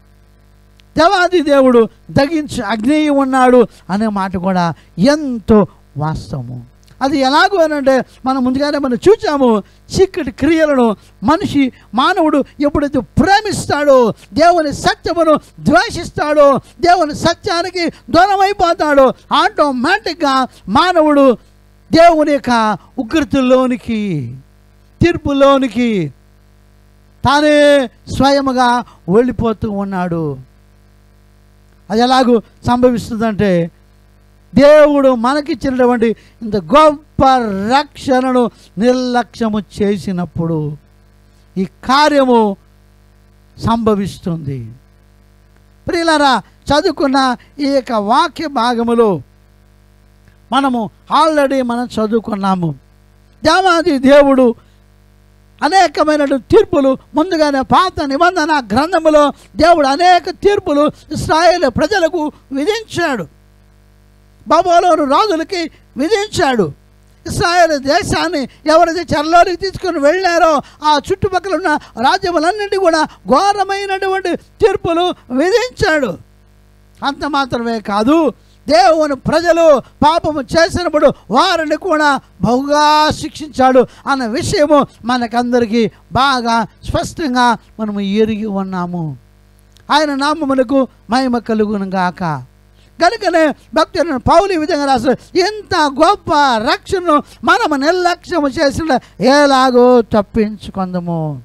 దేవాది దేవుడు దగించి అగ్నేయం ఉన్నాడు అనే మాట కూడా ఎంతో వాస్తవము. అది ఎలాగో అంటే మనం ముందుగానే మనం చూచాము చీకటి క్రియలను మనిషి మానవుడు ఎప్పుడైతే ప్రేమిస్తాడో దేవుని సత్యమును ద్వేషిస్తాడో దేవుని సత్యానికి దూరమైపోతాడో ఆటోమేటిక్గా మానవుడు దేవుని యొక్క ఉగ్రతలోనికి తీర్పులోనికి తానే స్వయముగా వెళ్ళిపోతూ ఉన్నాడు. అది ఎలాగూ సంభవిస్తుందంటే దేవుడు మనకిచ్చినటువంటి ఇంత గొప్ప రక్షణను నిర్లక్ష్యము చేసినప్పుడు ఈ కార్యము సంభవిస్తుంది. ప్రియులరా చదువుకున్న ఈ యొక్క వాక్య భాగములో మనము ఆల్రెడీ మనం చదువుకున్నాము. దేవాది దేవుడు అనేకమైన తీర్పులు ముందుగానే పాత నిబంధన గ్రంథములో దేవుడు అనేక తీర్పులు ఇస్రాయేల్ ప్రజలకు విధించాడు. బాబోలోను రాజులకి విధించాడు. ఇస్రాయేల్ దేశాన్ని ఎవరైతే చెరలోనికి తీసుకుని వెళ్ళారో ఆ చుట్టుపక్కల ఉన్న రాజ్యములన్నింటి కూడా ఘోరమైనటువంటి తీర్పులు విధించాడు. అంత మాత్రమే కాదు దేవుని ప్రజలు పాపము చేసినప్పుడు వారిని కూడా బహుగా శిక్షించాడు అన్న విషయము మనకందరికీ బాగా స్పష్టంగా మనము ఎరిగి ఉన్నాము. ఆయన నామములకు మహిమ కలుగును గాక కనుకనే భక్తులను పౌలు ఈ విధంగా రాశారు ఇంత గొప్ప రక్షణను మనము నిర్లక్ష్యము చేసిన ఎలాగో తప్పించుకుందము.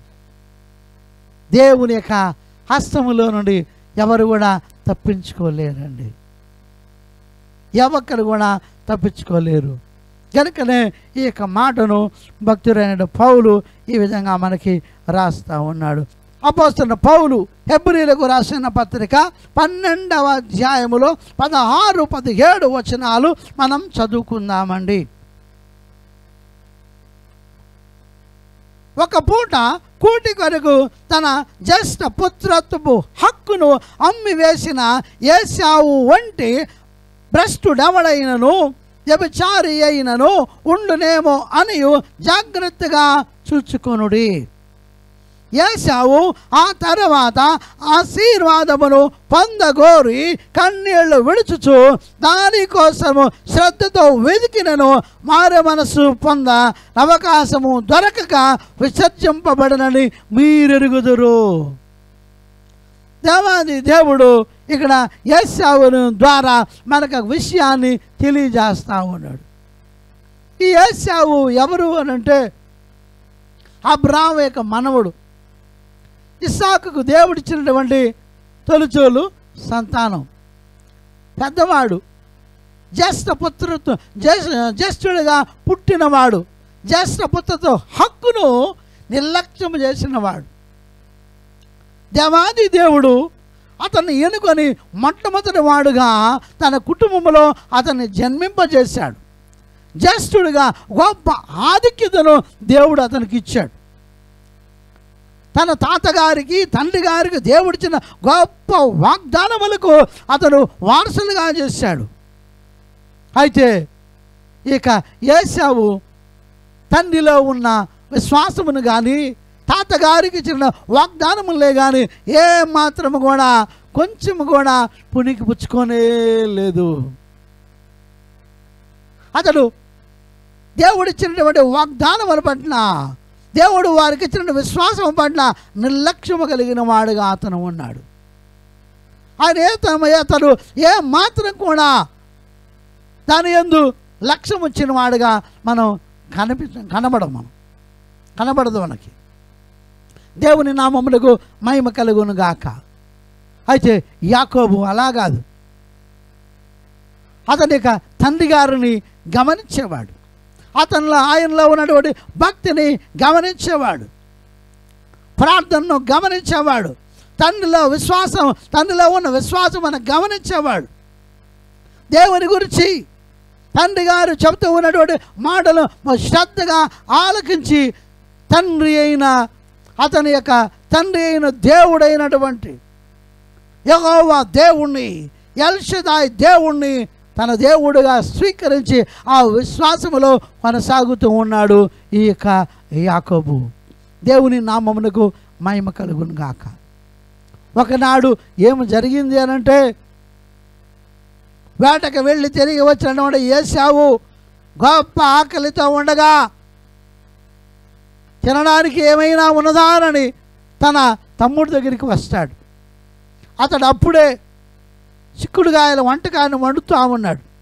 దేవుని యొక్క హస్తములో నుండి ఎవరు కూడా తప్పించుకోలేరండి. ఎవరు కూడా తప్పించుకోలేరు. కనుకనే ఈ యొక్క మాటను భక్తుడైన పౌలు ఈ విధంగా మనకి రాస్తూ ఉన్నాడు. అపోస్తున్న పౌలు హెబ్రిలకు రాసిన పత్రిక పన్నెండవ అధ్యాయములో పదహారు పదిహేడు వచనాలు మనం చదువుకుందామండి. ఒక పూట కూటి కొరకు తన జ్యేష్ఠ పుత్రత్వపు హక్కును అమ్మివేసిన ఏసావు వంటి భ్రష్టుడెవడైనను వ్యభిచారి అయినను ఉండునేమో అని జాగ్రత్తగా చూచుకొనుడి. ఏసావు ఆ తర్వాత ఆశీర్వాదమును పొందగోరి కన్నీళ్ళు విడుచుచు దానికోసము శ్రద్ధతో వెతికినను మారు మనసు పొంద అవకాశము దొరకక విసర్జింపబడనని మీరెరుగుదురు. దేవాది దేవుడు ఇక్కడ ఏసావును ద్వారా మనకు విషయాన్ని తెలియజేస్తా ఉన్నాడు. ఈ ఏసావు ఎవరు అని అంటే అబ్రాహం యొక్క మనవుడు. ఇస్సాకుకు దేవుడిచ్చినటువంటి తొలిచోలు సంతానం. పెద్దవాడు జ్యేష్ఠ పుత్రతో జ్యేష్ఠుడిగా పుట్టినవాడు జ్యేష్ఠ పుత్రతో హక్కును నిర్లక్ష్యం చేసినవాడు. దేవాది దేవుడు అతన్ని ఎనుకొని మొట్టమొదటి వాడుగా తన కుటుంబంలో అతన్ని జన్మింపజేశాడు. జ్యేష్ఠుడిగా గొప్ప ఆధిక్యతను దేవుడు అతనికి ఇచ్చాడు. తన తాతగారికి తండ్రి గారికి దేవుడిచ్చిన గొప్ప వాగ్దానములకు అతను వారసులుగా చేశాడు. అయితే ఇక ఏసావు తండ్రిలో ఉన్న విశ్వాసమును కానీ తాతగారికి ఇచ్చిన వాగ్దానములే కానీ ఏ మాత్రము కూడా కొంచెం కూడా పునికి పుచ్చుకోనే లేదు. అతడు దేవుడిచ్చినటువంటి వాగ్దానముల పట్ల దేవుడు వారికి ఇచ్చిన విశ్వాసం పట్ల నిర్లక్ష్యము కలిగిన వాడుగా అతను ఉన్నాడు. ఆయన ఏ తన అతడు ఏ మాత్రం కూడా దాని ఎందు లక్ష్యం వచ్చిన వాడుగా మనం కనిపి కనబడం మనం. కనబడదు మనకి. దేవుని నామములకు మహిమ కలుగును గాక. అయితే యాకోబు అలా కాదు. అతని యొక్క తండ్రి గారిని గమనించేవాడు. అతనిలో ఆయనలో ఉన్నటువంటి భక్తిని గమనించేవాడు. ప్రార్థనను గమనించేవాడు. తండ్రిలో విశ్వాసం తండ్రిలో ఉన్న విశ్వాసం మనం గమనించేవాడు. దేవుని గురించి తండ్రి గారు చెబుతూ ఉన్నటువంటి మాటలు శ్రద్ధగా ఆలకించి తండ్రి అయిన అతని యొక్క తండ్రి అయిన దేవుడైనటువంటి యహోవా దేవుణ్ణి ఎల్షదాయ్ దేవుణ్ణి తన దేవుడిగా స్వీకరించి ఆ విశ్వాసములో కొనసాగుతూ ఉన్నాడు ఈ యొక్క యాకోబు. దేవుని నామమునకు మహిమ కలుగును గాక. ఒకనాడు ఏమి జరిగింది అని అంటే వేటకు వెళ్ళి తిరిగి వచ్చినటువంటి ఏసావు గొప్ప ఆకలితో ఉండగా తినడానికి ఏమైనా ఉన్నదానని తన తమ్ముడి దగ్గరికి వస్తాడు. అతడు అప్పుడే చిక్కుడుగాయల వంటకాన్ని వండుతూ ఉన్నాడు.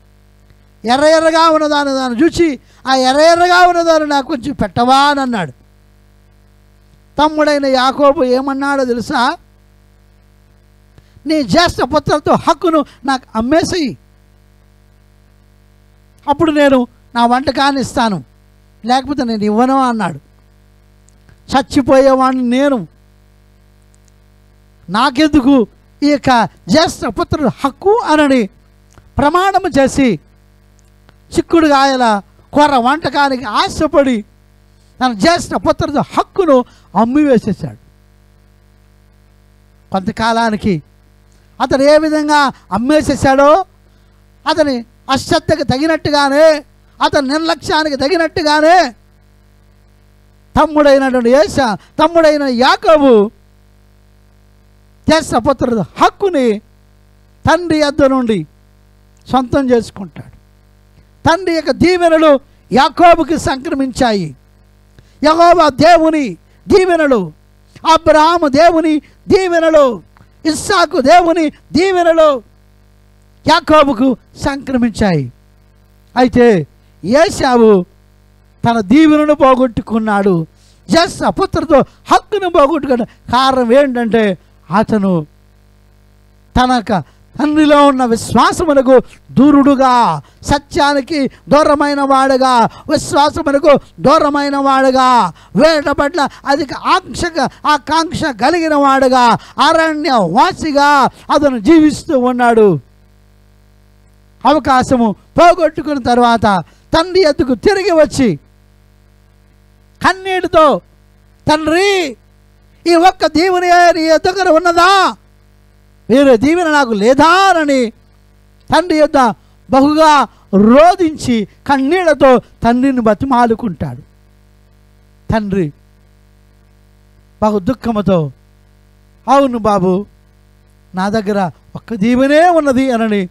ఎర్ర ఎర్రగా ఉన్నదాన్ని దాన్ని చూసి ఆ ఎర్ర ఎర్రగా ఉన్నదాన్ని నాకు కొంచెం పెట్టవా అని అన్నాడు. తమ్ముడైన యాకోబు ఏమన్నాడో తెలుసా? నీ జ్యేష్ఠ పుత్రులతో హక్కును నాకు అమ్మేసి అప్పుడు నేను నా వంటకాన్ని ఇస్తాను. లేకపోతే నేను ఇవ్వను అన్నాడు. చచ్చిపోయేవాడిని నేను. నాకెందుకు ఈ యొక్క జ్యేష్ఠ పుత్రుడు హక్కు అనని ప్రమాణము చేసి చిక్కుడుగాయల కొర్ర వంటకానికి ఆశపడి తన జ్యేష్ఠ పుత్రుడు హక్కును అమ్మివేసేసాడు కొంతకాలానికి అతను ఏ విధంగా అమ్మేసేసాడో అతని అశ్రద్ధకు తగినట్టుగానే అతని నిర్లక్ష్యానికి తగినట్టుగానే తమ్ముడైనటువంటి యేస తమ్ముడైన యాకోబు చేసపోతున్నది పుత్రుడు హక్కుని తండ్రి యొద్ద నుండి సొంతం చేసుకుంటాడు. తండ్రి యొక్క దీవెనలు యాకోబుకి సంక్రమించాయి. యహోబా దేవుని దీవెనలు అబ్రహాము దేవుని దీవెనలు ఇస్సాకు దేవుని దీవెనలు యాకోబుకు సంక్రమించాయి. అయితే ఏసావు తన దీవెనను పోగొట్టుకున్నాడు. జస్ అపుత్రతో హక్కును పోగొట్టుకున్న కారణం ఏంటంటే అతను తన తండ్రిలో ఉన్న విశ్వాసమునకు దూరుడుగా సత్యానికి దూరమైన వాడుగా విశ్వాసమునకు దూరమైన వాడుగా వేట పట్ల అధిక ఆంక్ష ఆకాంక్ష కలిగిన వాడుగా అరణ్య వాసిగా అతను జీవిస్తూ ఉన్నాడు. అవకాశము పోగొట్టుకున్న తర్వాత తండ్రి ఎద్దుకు తిరిగి వచ్చి కన్నీటితో తండ్రి ఈ ఒక్క దీవెన నీ దగ్గర ఉన్నదా? వేరే దీవెన నాకు లేదా అని తండ్రి యొక్క బహుగా రోధించి కన్నీళ్ళతో తండ్రిని బతిమాలుకుంటాడు. తండ్రి బహు దుఃఖముతో అవును బాబు నా దగ్గర ఒక్క దీవెనే ఉన్నది అనని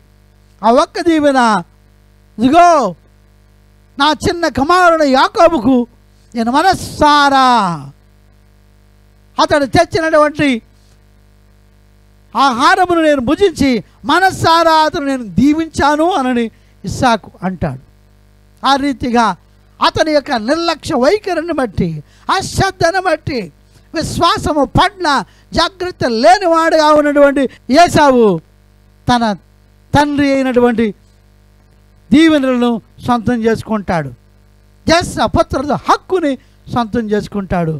ఆ ఒక్క దీవెన ఇదిగో నా చిన్న కుమారుడు యాకోబుకు నేను మనస్సారా? అతడు తెచ్చినటువంటి ఆహారమును నేను భుజించి మనస్సారా అతను నేను దీవించాను అనని ఇస్సాకు అంటాడు. ఆ రీతిగా అతని యొక్క నిర్లక్ష్య వైఖరిని బట్టి అశ్రద్ధను బట్టి విశ్వాసము పట్ల జాగ్రత్త లేనివాడుగా ఉన్నటువంటి ఏసావు తన తండ్రి అయినటువంటి దీవెనలను సొంతం చేసుకుంటాడు. జస్ పుత్రుల హక్కుని సొంతం చేసుకుంటాడు.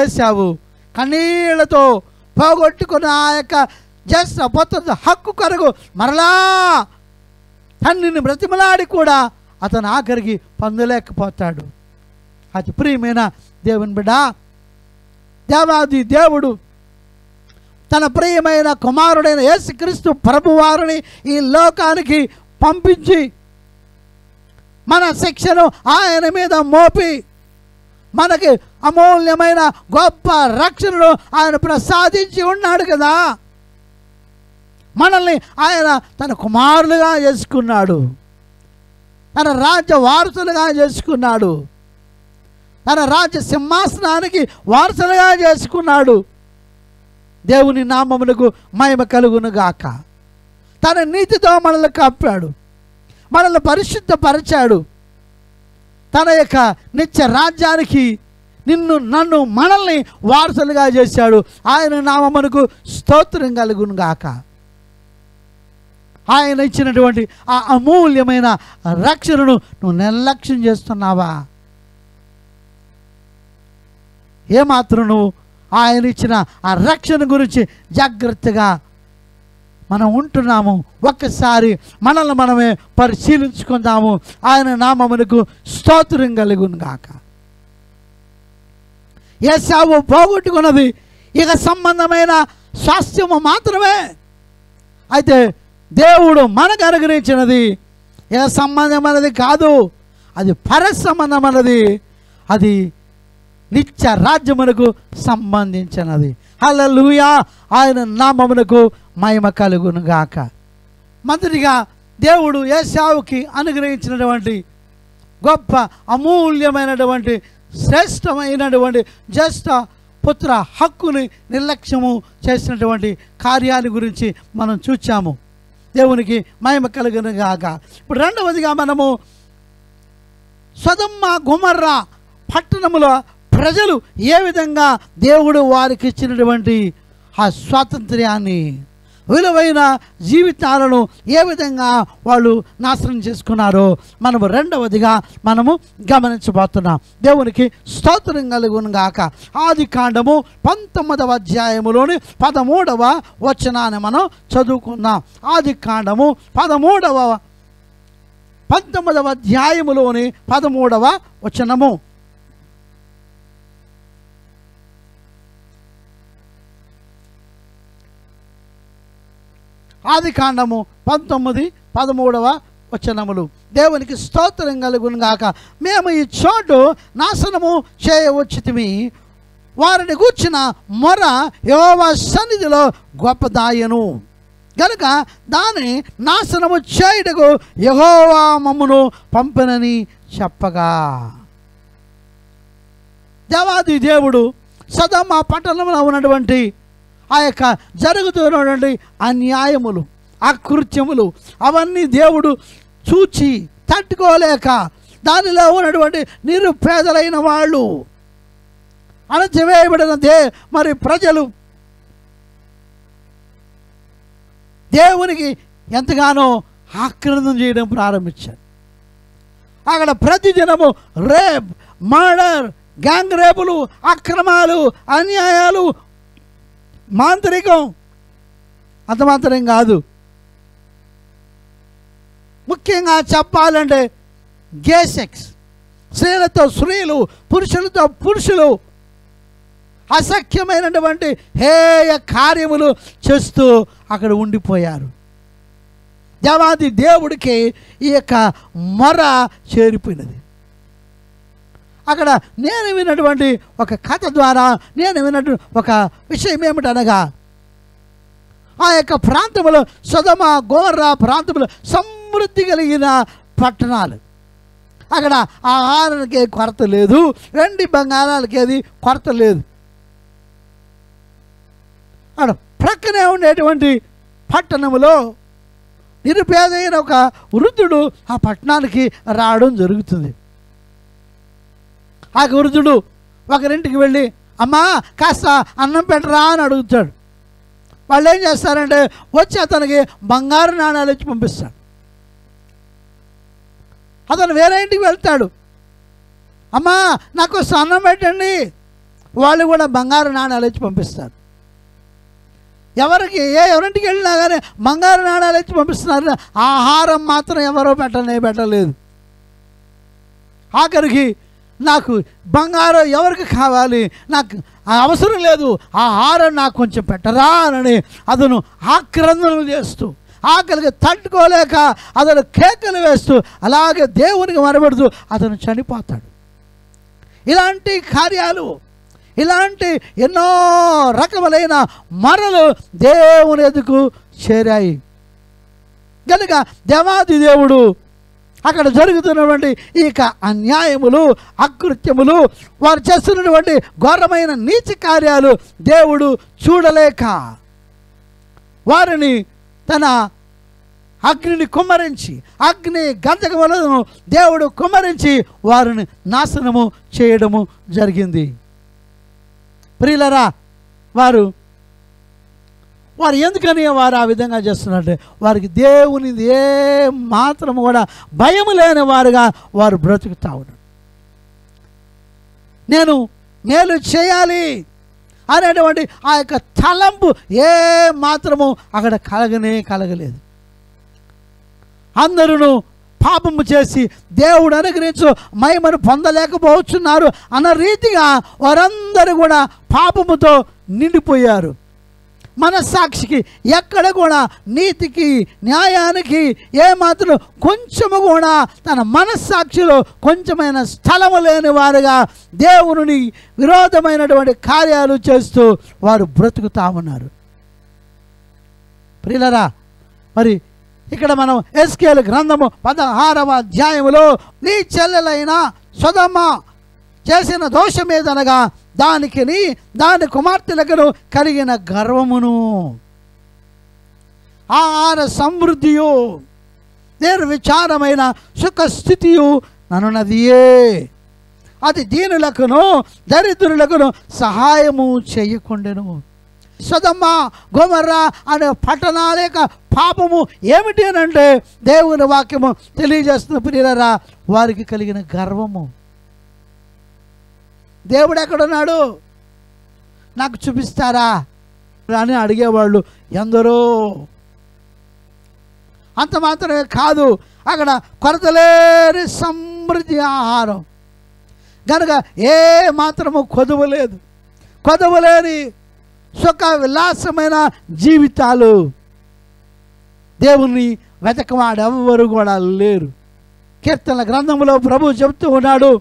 ఏసావు కన్నీళ్ళతో పోగొట్టుకున్న ఆ యొక్క జస్ పుత్ర హక్కు కొరకు మరలా తండ్రిని బ్రతిమలాడి కూడా అతను ఆఖరికి పొందలేకపోతాడు. అది ప్రియమైన దేవుని బిడ్డ దేవాది దేవుడు తన ప్రియమైన కుమారుడైన యేసుక్రీస్తు ప్రభువారిని ఈ లోకానికి పంపించి మన శిక్షను ఆయన మీద మోపి మనకి అమూల్యమైన గొప్ప రక్షణను ఆయన ప్రసాదించి ఉన్నాడు కదా. మనల్ని ఆయన తన కుమారులుగా చేసుకున్నాడు. తన రాజ్య వారసులుగా చేసుకున్నాడు. తన రాజ్య సింహాసనానికి వారసులుగా చేసుకున్నాడు. దేవుని నామములకు మహిమ కలుగును గాక. తన నీతితో మనల్ని కప్పాడు మనల్ని పరిశుద్ధపరిచాడు. తన యొక్క నిత్య రాజ్యానికి నిన్ను నన్ను మనల్ని వారసులుగా చేశాడు. ఆయన నామమునకు స్తోత్రం కలుగును గాక. ఆయన ఇచ్చినటువంటి ఆ అమూల్యమైన రక్షణను నువ్వు నిర్లక్ష్యం చేస్తున్నావా? ఏమాత్రం నువ్వు ఆయన ఇచ్చిన ఆ రక్షణ గురించి జాగ్రత్తగా మనం ఉంటున్నాము. ఒక్కసారి మనల్ని మనమే పరిశీలించుకుందాము. ఆయన నామమునకు స్తోత్రం కలుగును గాక. ఏసావు పోగొట్టుకున్నది. ఇక సంబంధమైన స్వాస్థ్యము మాత్రమే. అయితే దేవుడు మనకు అనుగ్రహించినది. ఇక సంబంధమైనది కాదు. అది పర సంబంధమైనది అది నిత్య రాజ్యమునకు సంబంధించినది. హలలుయా ఆయన నామమునకు మహిమ కలుగును గాక. మొదటిగా దేవుడు ఏసావుకి అనుగ్రహించినటువంటి గొప్ప అమూల్యమైనటువంటి శ్రేష్టమైనటువంటి జ్యేష్ఠ పుత్ర హక్కుని నిర్లక్ష్యము చేసినటువంటి కార్యాన్ని గురించి మనం చూచాము. దేవునికి మహిమ కలుగును గాక. ఇప్పుడు రెండవదిగా మనము సదమ్మ గుమర్రా పట్టణములో ప్రజలు ఏ విధంగా దేవుడు వారికి ఇచ్చినటువంటి ఆ స్వాతంత్ర్యాన్ని విలువైన జీవితాలను ఏ విధంగా వాళ్ళు నాశనం చేసుకున్నారో మనము రెండవదిగా మనము గమనించబోతున్నాం. దేవునికి స్తోత్రం కలుగును గాక. ఆది కాండము పంతొమ్మిదవ అధ్యాయములోని పదమూడవ వచనాన్ని మనం చదువుకుందాం. ఆది కాండము పదమూడవ పంతొమ్మిదవ అధ్యాయములోని పదమూడవ వచనము. ఆది కాండము పంతొమ్మిది పదమూడవ వచనములు. దేవునికి స్తోత్రం కలుగును గాక. మేము ఈ చోటు నాశనము చేయవచ్చితిమి. వారిని కూర్చిన మొర యోవా సన్నిధిలో గొప్పదాయను. గనుక దాని నాశనము చేయుటకు యహోవా మమ్మును పంపినని చెప్పగా. దేవాది దేవుడు సదమ్మ పట్టణంలో ఉన్నటువంటి ఆ యొక్క జరుగుతున్నటువంటి అన్యాయములు అకృత్యములు అవన్నీ దేవుడు చూచి తట్టుకోలేక దానిలో ఉన్నటువంటి నిరుపేదలైన వాళ్ళు అణచివేయబడిన దే మరి ప్రజలు. దేవునికి ఎంతగానో ఆక్రందం చేయడం ప్రారంభించారు. అక్కడ ప్రతి దినము రేప్ మర్డర్ గ్యాంగ్ రేపులు అక్రమాలు అన్యాయాలు మాంతరికం. అంత మాత్రం కాదు. ముఖ్యంగా చెప్పాలంటే గే సెక్స్ స్త్రీలతో స్త్రీలు పురుషులతో పురుషులు అసఖ్యమైనటువంటి హేయ కార్యములు చేస్తూ అక్కడ ఉండిపోయారు. దేవాది దేవుడికి ఈ యొక్క మొర చేరిపోయినది. అక్కడ నేను విన్నటువంటి ఒక కథ ద్వారా నేను విన్నటువంటి ఒక విషయం ఏమిటనగా ఆ యొక్క ప్రాంతంలో సుధమ గోర్రా ప్రాంతంలో సమృద్ధి కలిగిన పట్టణాలు. అక్కడ ఆహారానికి కొరత లేదు వెండి బంగారాలకి అది కొరత లేదు. అక్కడ ప్రక్కనే ఉండేటువంటి పట్టణములో నిరుపేదైన ఒక వృద్ధుడు ఆ పట్టణానికి రావడం జరుగుతుంది. ఆ వృద్ధుడు ఒకరింటికి వెళ్ళి అమ్మా కాస్త అన్నం పెట్టరా అని అడుగుతాడు. వాళ్ళు ఏం చేస్తారంటే వచ్చి అతనికి బంగారు నాణాలు ఇచ్చి పంపిస్తాడు. అతను వేరే ఇంటికి వెళ్తాడు. అమ్మా నాకు అన్నం పెట్టండి. వాళ్ళు కూడా బంగారు నాణాలు ఇచ్చి పంపిస్తారు. ఎవరికి ఏ ఎవరింటికి వెళ్ళినా కానీ బంగారు నాణాలు ఇచ్చి పంపిస్తున్నారు. ఆహారం మాత్రం ఎవరో పెట్టనే పెట్టలేదు. ఆఖరికి నాకు బంగారం ఎవరికి కావాలి? నాకు ఆ అవసరం లేదు. ఆ హారం నాకు కొంచెం పెట్టరా అని అతను ఆక్రందనలు చేస్తూ ఆకలికి తట్టుకోలేక అతను కేకలు వేస్తూ అలాగే దేవునికి మరబడుతూ అతను చనిపోతాడు. ఇలాంటి కార్యాలు ఇలాంటి ఎన్నో రకములైన మరలు దేవుని ఎదుకు చేరాయి. కనుక దేవాది దేవుడు అక్కడ జరుగుతున్నటువంటి ఈ యొక్క అన్యాయములు అకృత్యములు వారు చేస్తున్నటువంటి ఘోరమైన నీచ కార్యాలు దేవుడు చూడలేక వారిని తన అగ్నిని కుమ్మరించి అగ్ని గంధకములను దేవుడు కుమ్మరించి వారిని నాశనము చేయడము జరిగింది. ప్రియులరా వారు వారు ఎందుకని వారు ఆ విధంగా చేస్తున్నారంటే వారికి దేవుని ఏ మాత్రము కూడా భయం లేని వారుగా వారు బ్రతుకుతా ఉన్నారు. నేను మేలు చేయాలి అనేటువంటి ఆ యొక్క తలంపు ఏ మాత్రము అక్కడ కలగనే కలగలేదు. అందరూ పాపము చేసి దేవుడు అనుగ్రహించు మహిమను పొందలేకపోతున్నారు అన్న రీతిగా వారందరూ కూడా పాపముతో నిండిపోయారు. మనస్సాక్షికి ఎక్కడ కూడా నీతికి న్యాయానికి ఏమాత్రం కొంచెము కూడా తన మనస్సాక్షిలో కొంచెమైన స్థలము లేని వారుగా దేవుని విరోధమైనటువంటి కార్యాలు చేస్తూ వారు బ్రతుకుతా ఉన్నారు. ప్రియులరా మరి ఇక్కడ మనం ఎస్కేల్ గ్రంథము పదహారవ అధ్యాయములో నీ చెల్లెలైన సుధమ్మ చేసిన దోషం ఏదనగా దానికిని దాని కుమార్తెలకు కలిగిన గర్వమును. ఆహార సమృద్ధియు నిర్విచారమైన సుఖస్థితియు ననున్నదియే. అది దీనులకును దరిద్రులకును సహాయము చేయకుండెను. సదమ్మ గోమర్ర అనే పట్టణాల యొక్క పాపము ఏమిటి అని అంటే దేవుని వాక్యము తెలియజేస్తున్న ప్రియరా వారికి కలిగిన గర్వము. దేవుడు ఎక్కడున్నాడు? నాకు చూపిస్తారా? అని అడిగేవాళ్ళు ఎందరో. అంత మాత్రమే కాదు అక్కడ కొరతలేని సమృద్ధి ఆహారం. కనుక ఏ మాత్రము కొదువు లేదు. కొదువు లేని సుఖ విలాసమైన జీవితాలు దేవుణ్ణి వెతకవాడెవ్వరు కూడా లేరు. కీర్తన గ్రంథంలో ప్రభు చెబుతూ ఉన్నాడు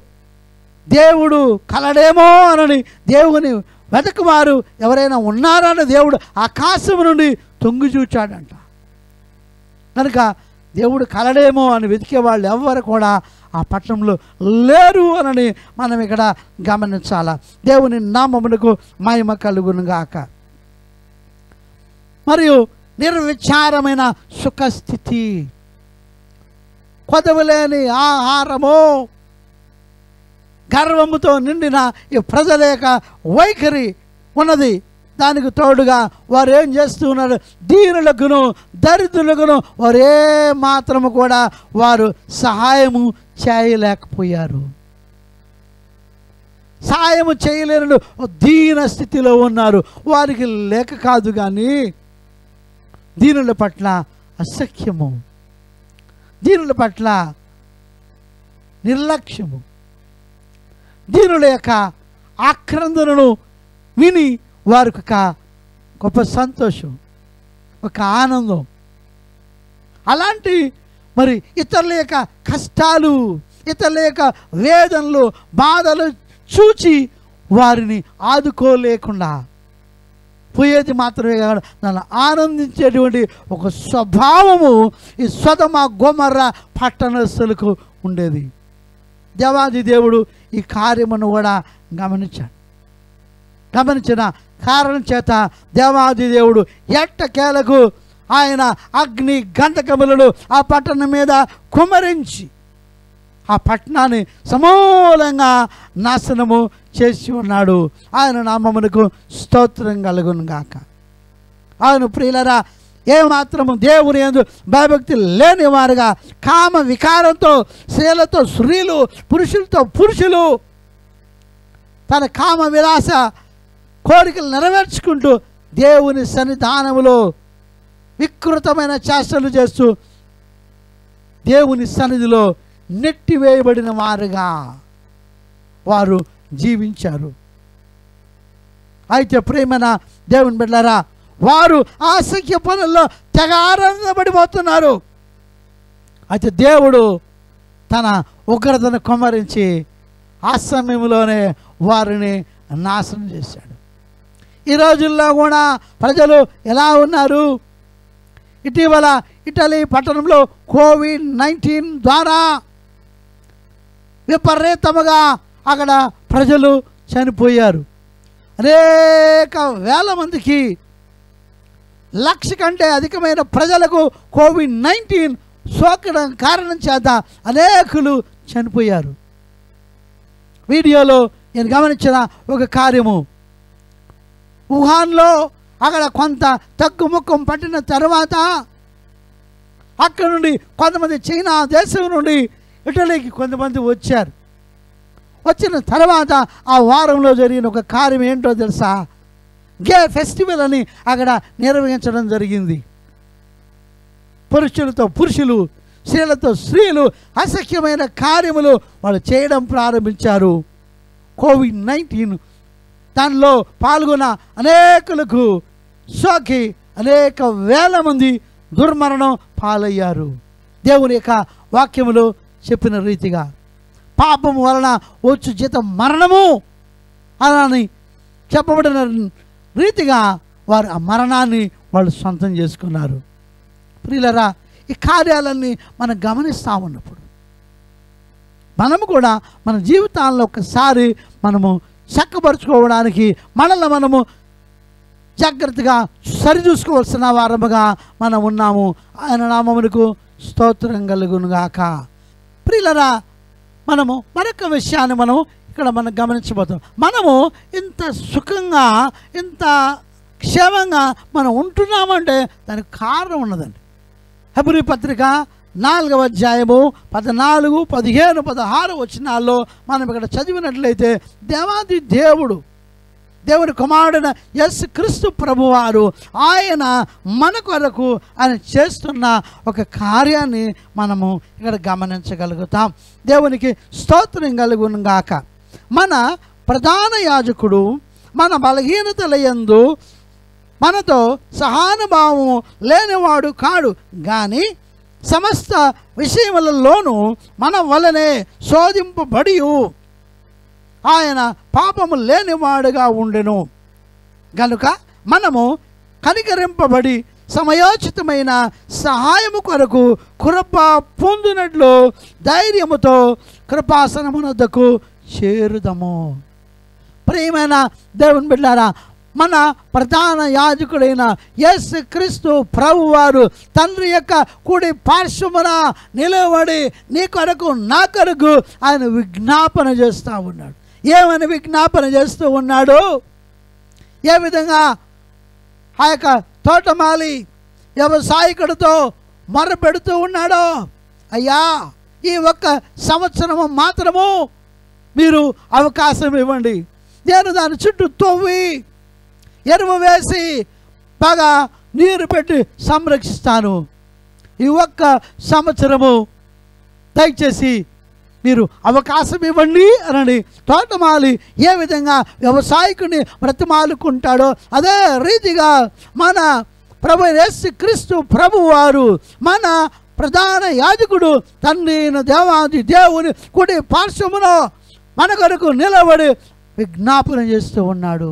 దేవుడు కలడేమో అనని దేవుని వెతకవారు ఎవరైనా ఉన్నారని దేవుడు ఆకాశం నుండి తొంగి చూచాడంట. కనుక దేవుడు కలడేమో అని వెతికే వాళ్ళు ఎవ్వరు కూడా ఆ పట్టణంలో లేరు అనని మనం ఇక్కడ గమనించాల. దేవుని నామమునకు మహిమ కలుగును గాక. మరియు నిర్విచారమైన సుఖస్థితి. కొదవలేని ఆహారము గర్వముతో నిండిన ఈ ప్రజల యొక్క వైఖరి ఉన్నది. దానికి తోడుగా వారు ఏం చేస్తూ ఉన్నారు? దీనులకును దరిద్రులకును వారు ఏ మాత్రము కూడా వారు సహాయము చేయలేకపోయారు. సహాయము చేయలేని దీన స్థితిలో ఉన్నారు. వారికి లేక కాదు కానీ దీనుల పట్ల అసఖ్యము దీనుల పట్ల నిర్లక్ష్యము. దీనుల యొక్క ఆక్రందనను విని వారికి ఒక గొప్ప సంతోషం ఒక ఆనందం. అలాంటి మరి ఇతరుల యొక్క కష్టాలు ఇతరుల యొక్క వేదనలు బాధలు చూచి వారిని ఆదుకోలేకుండా పోయేది మాత్రమే కాదు నన్ను ఆనందించేటువంటి ఒక స్వభావము ఈ స్వతమ గోమర్ర పట్టణస్థులకు ఉండేది. దేవాది దేవుడు ఈ కార్యమును కూడా గమనించాడు. గమనించిన కారణం చేత దేవాది దేవుడు ఎట్టకేలకు ఆయన అగ్ని గంధకములను ఆ పట్టణం మీద కుమరించి ఆ పట్టణాన్ని సమూలంగా నాశనము చేసి ఉన్నాడు. ఆయన నామమునకు స్తోత్రం కలుగును గాక. ఆయన ప్రియులరా ఏమాత్రము దేవుని ఎందు భయభక్తి లేని వారుగా కామ వికారంతో స్త్రీలతో స్త్రీలు పురుషులతో పురుషులు తన కామ విలాస కోరికలు నెరవేర్చుకుంటూ దేవుని సన్నిధానములో వికృతమైన చేష్టలు చేస్తూ దేవుని సన్నిధిలో నెట్టివేయబడిన వారుగా వారు జీవించారు. అయితే ప్రేమన దేవుని బిడ్డారా వారు ఆసక్య పనుల్లో తెగ ఆనందపడిపోతున్నారు అయితే దేవుడు తన ఉగ్రతను కుమ్మరించి ఆ సమయంలోనే వారిని నాశనం చేశాడు. ఈ రోజుల్లో కూడా ప్రజలు ఎలా ఉన్నారు? ఇటీవల ఇటలీ పట్టణంలో కోవిడ్ నైన్టీన్ ద్వారా విపరీతముగా అక్కడ ప్రజలు చనిపోయారు. అనేక వేల మందికి లక్ష కంటే అధికమైన ప్రజలకు కోవిడ్ నైన్టీన్ సోకడం కారణం చేత అనేకులు చనిపోయారు. వీడియోలో నేను గమనించిన ఒక కార్యము. వుహాన్లో అక్కడ కొంత తగ్గుముఖం పట్టిన తర్వాత అక్కడ నుండి కొంతమంది చైనా దేశం నుండి ఇటలీకి కొంతమంది వచ్చారు. వచ్చిన తర్వాత ఆ వారంలో జరిగిన ఒక కార్యం ఏంటో తెలుసా? గే ఫెస్టివల్ అని అక్కడ నిర్వహించడం జరిగింది. పురుషులతో పురుషులు స్త్రీలతో స్త్రీలు అసఖ్యమైన కార్యములు వాళ్ళు చేయడం ప్రారంభించారు. కోవిడ్ నైన్టీన్ దానిలో పాల్గొన్న అనేకులకు సోకి అనేక వేల మంది దుర్మరణం పాలయ్యారు. దేవుని యొక్క వాక్యములు చెప్పిన రీతిగా పాపం వలన వచ్చు జీతం మరణము అని చెప్పబడిన రీతిగా వారు ఆ మరణాన్ని వాళ్ళు సొంతం చేసుకున్నారు. ప్రియులరా ఈ కార్యాలన్నీ మనం గమనిస్తూ ఉన్నప్పుడు మనము కూడా మన జీవితాల్లో ఒకసారి మనము చక్కపరుచుకోవడానికి మనల్ని మనము జాగ్రత్తగా సరిచూసుకోవాల్సిన వారముగా మనం ఉన్నాము. ఆయన నామమునకు స్తోత్రం కలుగునుగాక. ప్రియులరా మనము మరొక విషయాన్ని మనం ఇక్కడ మనం గమనించబోతాం. మనము ఇంత సుఖంగా ఇంత క్షేమంగా మనం ఉంటున్నామంటే దానికి కారణం ఉన్నదండి. హెబ్రి పత్రిక నాలుగవ అధ్యాయము పద్నాలుగు పదిహేను పదహారు వచ్చినాల్లో మనం ఇక్కడ చదివినట్లయితే దేవాది దేవుడు దేవుని కుమారుడైన ఎస్ క్రీస్తు ప్రభువారు ఆయన మన కొరకు ఆయన చేస్తున్న ఒక కార్యాన్ని మనము ఇక్కడ గమనించగలుగుతాం. దేవునికి స్తోత్రం కలుగును గాక మన ప్రధాన యాజకుడు మన బలహీనతల యందు మనతో సహానుభావం లేనివాడు కాడు. కానీ సమస్త విషయములలోనూ మన వలనే శోధింపబడి ఆయన పాపము లేనివాడుగా ఉండెను. గనుక మనము కనికరింపబడి సమయోచితమైన సహాయము కొరకు కృప పొందినట్లు ధైర్యముతో కృపాసనమునద్దకు చేరుదము. ప్రియమైన దేవుని బిడ్డారా మన ప్రధాన యాజకుడైన ఎస్ క్రీస్తు ప్రభువారు తండ్రి యొక్క కుడి పార్శ్వమున నిలబడి నీ కొరకు నా కొరకు ఆయన విజ్ఞాపన చేస్తూ ఉన్నాడు. ఏమని విజ్ఞాపన చేస్తూ ఉన్నాడు? ఏ విధంగా? ఆ యొక్క తోటమాలి వ్యవసాయకుడితో మొరపెడుతూ ఉన్నాడో. అయ్యా ఈ ఒక్క సంవత్సరము మాత్రము మీరు అవకాశం ఇవ్వండి. నేను దాని చుట్టూ తవ్వి ఎరువు వేసి బాగా నీరు పెట్టి సంరక్షిస్తాను. ఈ ఒక్క సంవత్సరము దయచేసి మీరు అవకాశం ఇవ్వండి అనని తోటమాలి ఏ విధంగా వ్యవసాయకుని బ్రతిమాలుకుంటాడో అదే రీతిగా మన ప్రభు యేసు క్రీస్తు ప్రభువారు మన ప్రధాన యాజకుడు తండ్రి దేవాది దేవుని కుడి పార్శ్వములో మన కొరకు నిలబడి విజ్ఞాపన చేస్తూ ఉన్నాడు.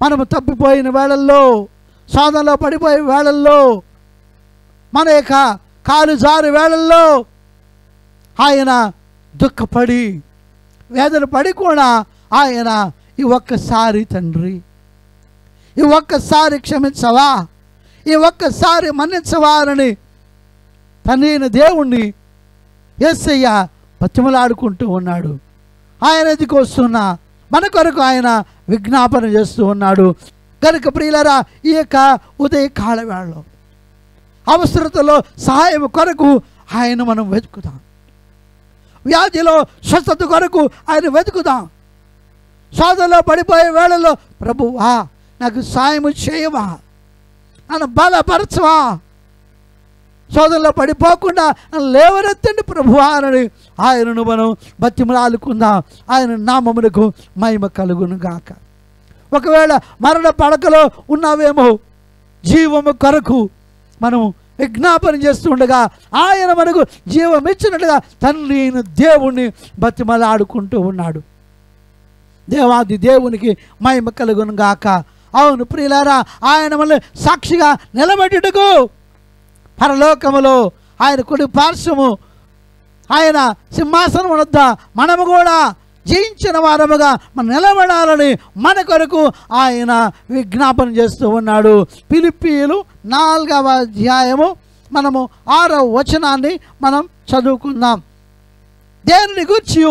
మనము తప్పిపోయిన వేళల్లో సోదనలో పడిపోయే వేళల్లో మన యొక్క కాలు జారు వేళల్లో ఆయన దుఃఖపడి వేదన పడి కూడా ఆయన ఈ ఒక్కసారి తండ్రి ఈ ఒక్కసారి క్షమించవా ఈ ఒక్కసారి మన్నించవా అని తనైన దేవుణ్ణి ఎస్సయ్య బతిమలాడుకుంటూ ఉన్నాడు. ఆయన ఎదుకు వస్తున్న మన కొరకు ఆయన విజ్ఞాపన చేస్తూ ఉన్నాడు. కనుక ప్రియులరా ఈ యొక్క ఉదయ కాలవేళలో అవసరతలో సహాయం కొరకు ఆయన మనం వెతుకుదాం. వ్యాధిలో స్వస్థత కొరకు ఆయన వెతుకుదాం. శోధనలో పడిపోయే వేళలో ప్రభువా నాకు సాయం చేయవా? నన్ను బలపరచవా? శోధనలో పడిపోకుండా లేవనెత్తండి ప్రభువా అని ఆయనను మనం బతిమలాలుకుందాం ఆయన నామమునకు మహిమ కలుగును గాక. ఒకవేళ మరణ పడకలో ఉన్నావేమో జీవము కొరకు మనం విజ్ఞాపన చేస్తుండగా ఆయన మనకు జీవం ఇచ్చినట్టుగా తండ్రి దేవుణ్ణి బతిమలాడుకుంటూ ఉన్నాడు. దేవాది దేవునికి మహిమ కలుగును గాక. అవును ప్రియులారా ఆయన మనల్ని సాక్షిగా నిలబెట్టుటకు పరలోకములో ఆయన కుడి పార్శ్వము ఆయన సింహాసనం వద్ద మనము కూడా జయించిన వారముగా మనం నిలబడాలని మన కొరకు ఆయన విజ్ఞాపన చేస్తూ ఉన్నాడు. పిలిపిలు నాలుగవ అధ్యాయము మనము ఆరవ వచనాన్ని మనం చదువుకుందాం. దేనిని గూర్చి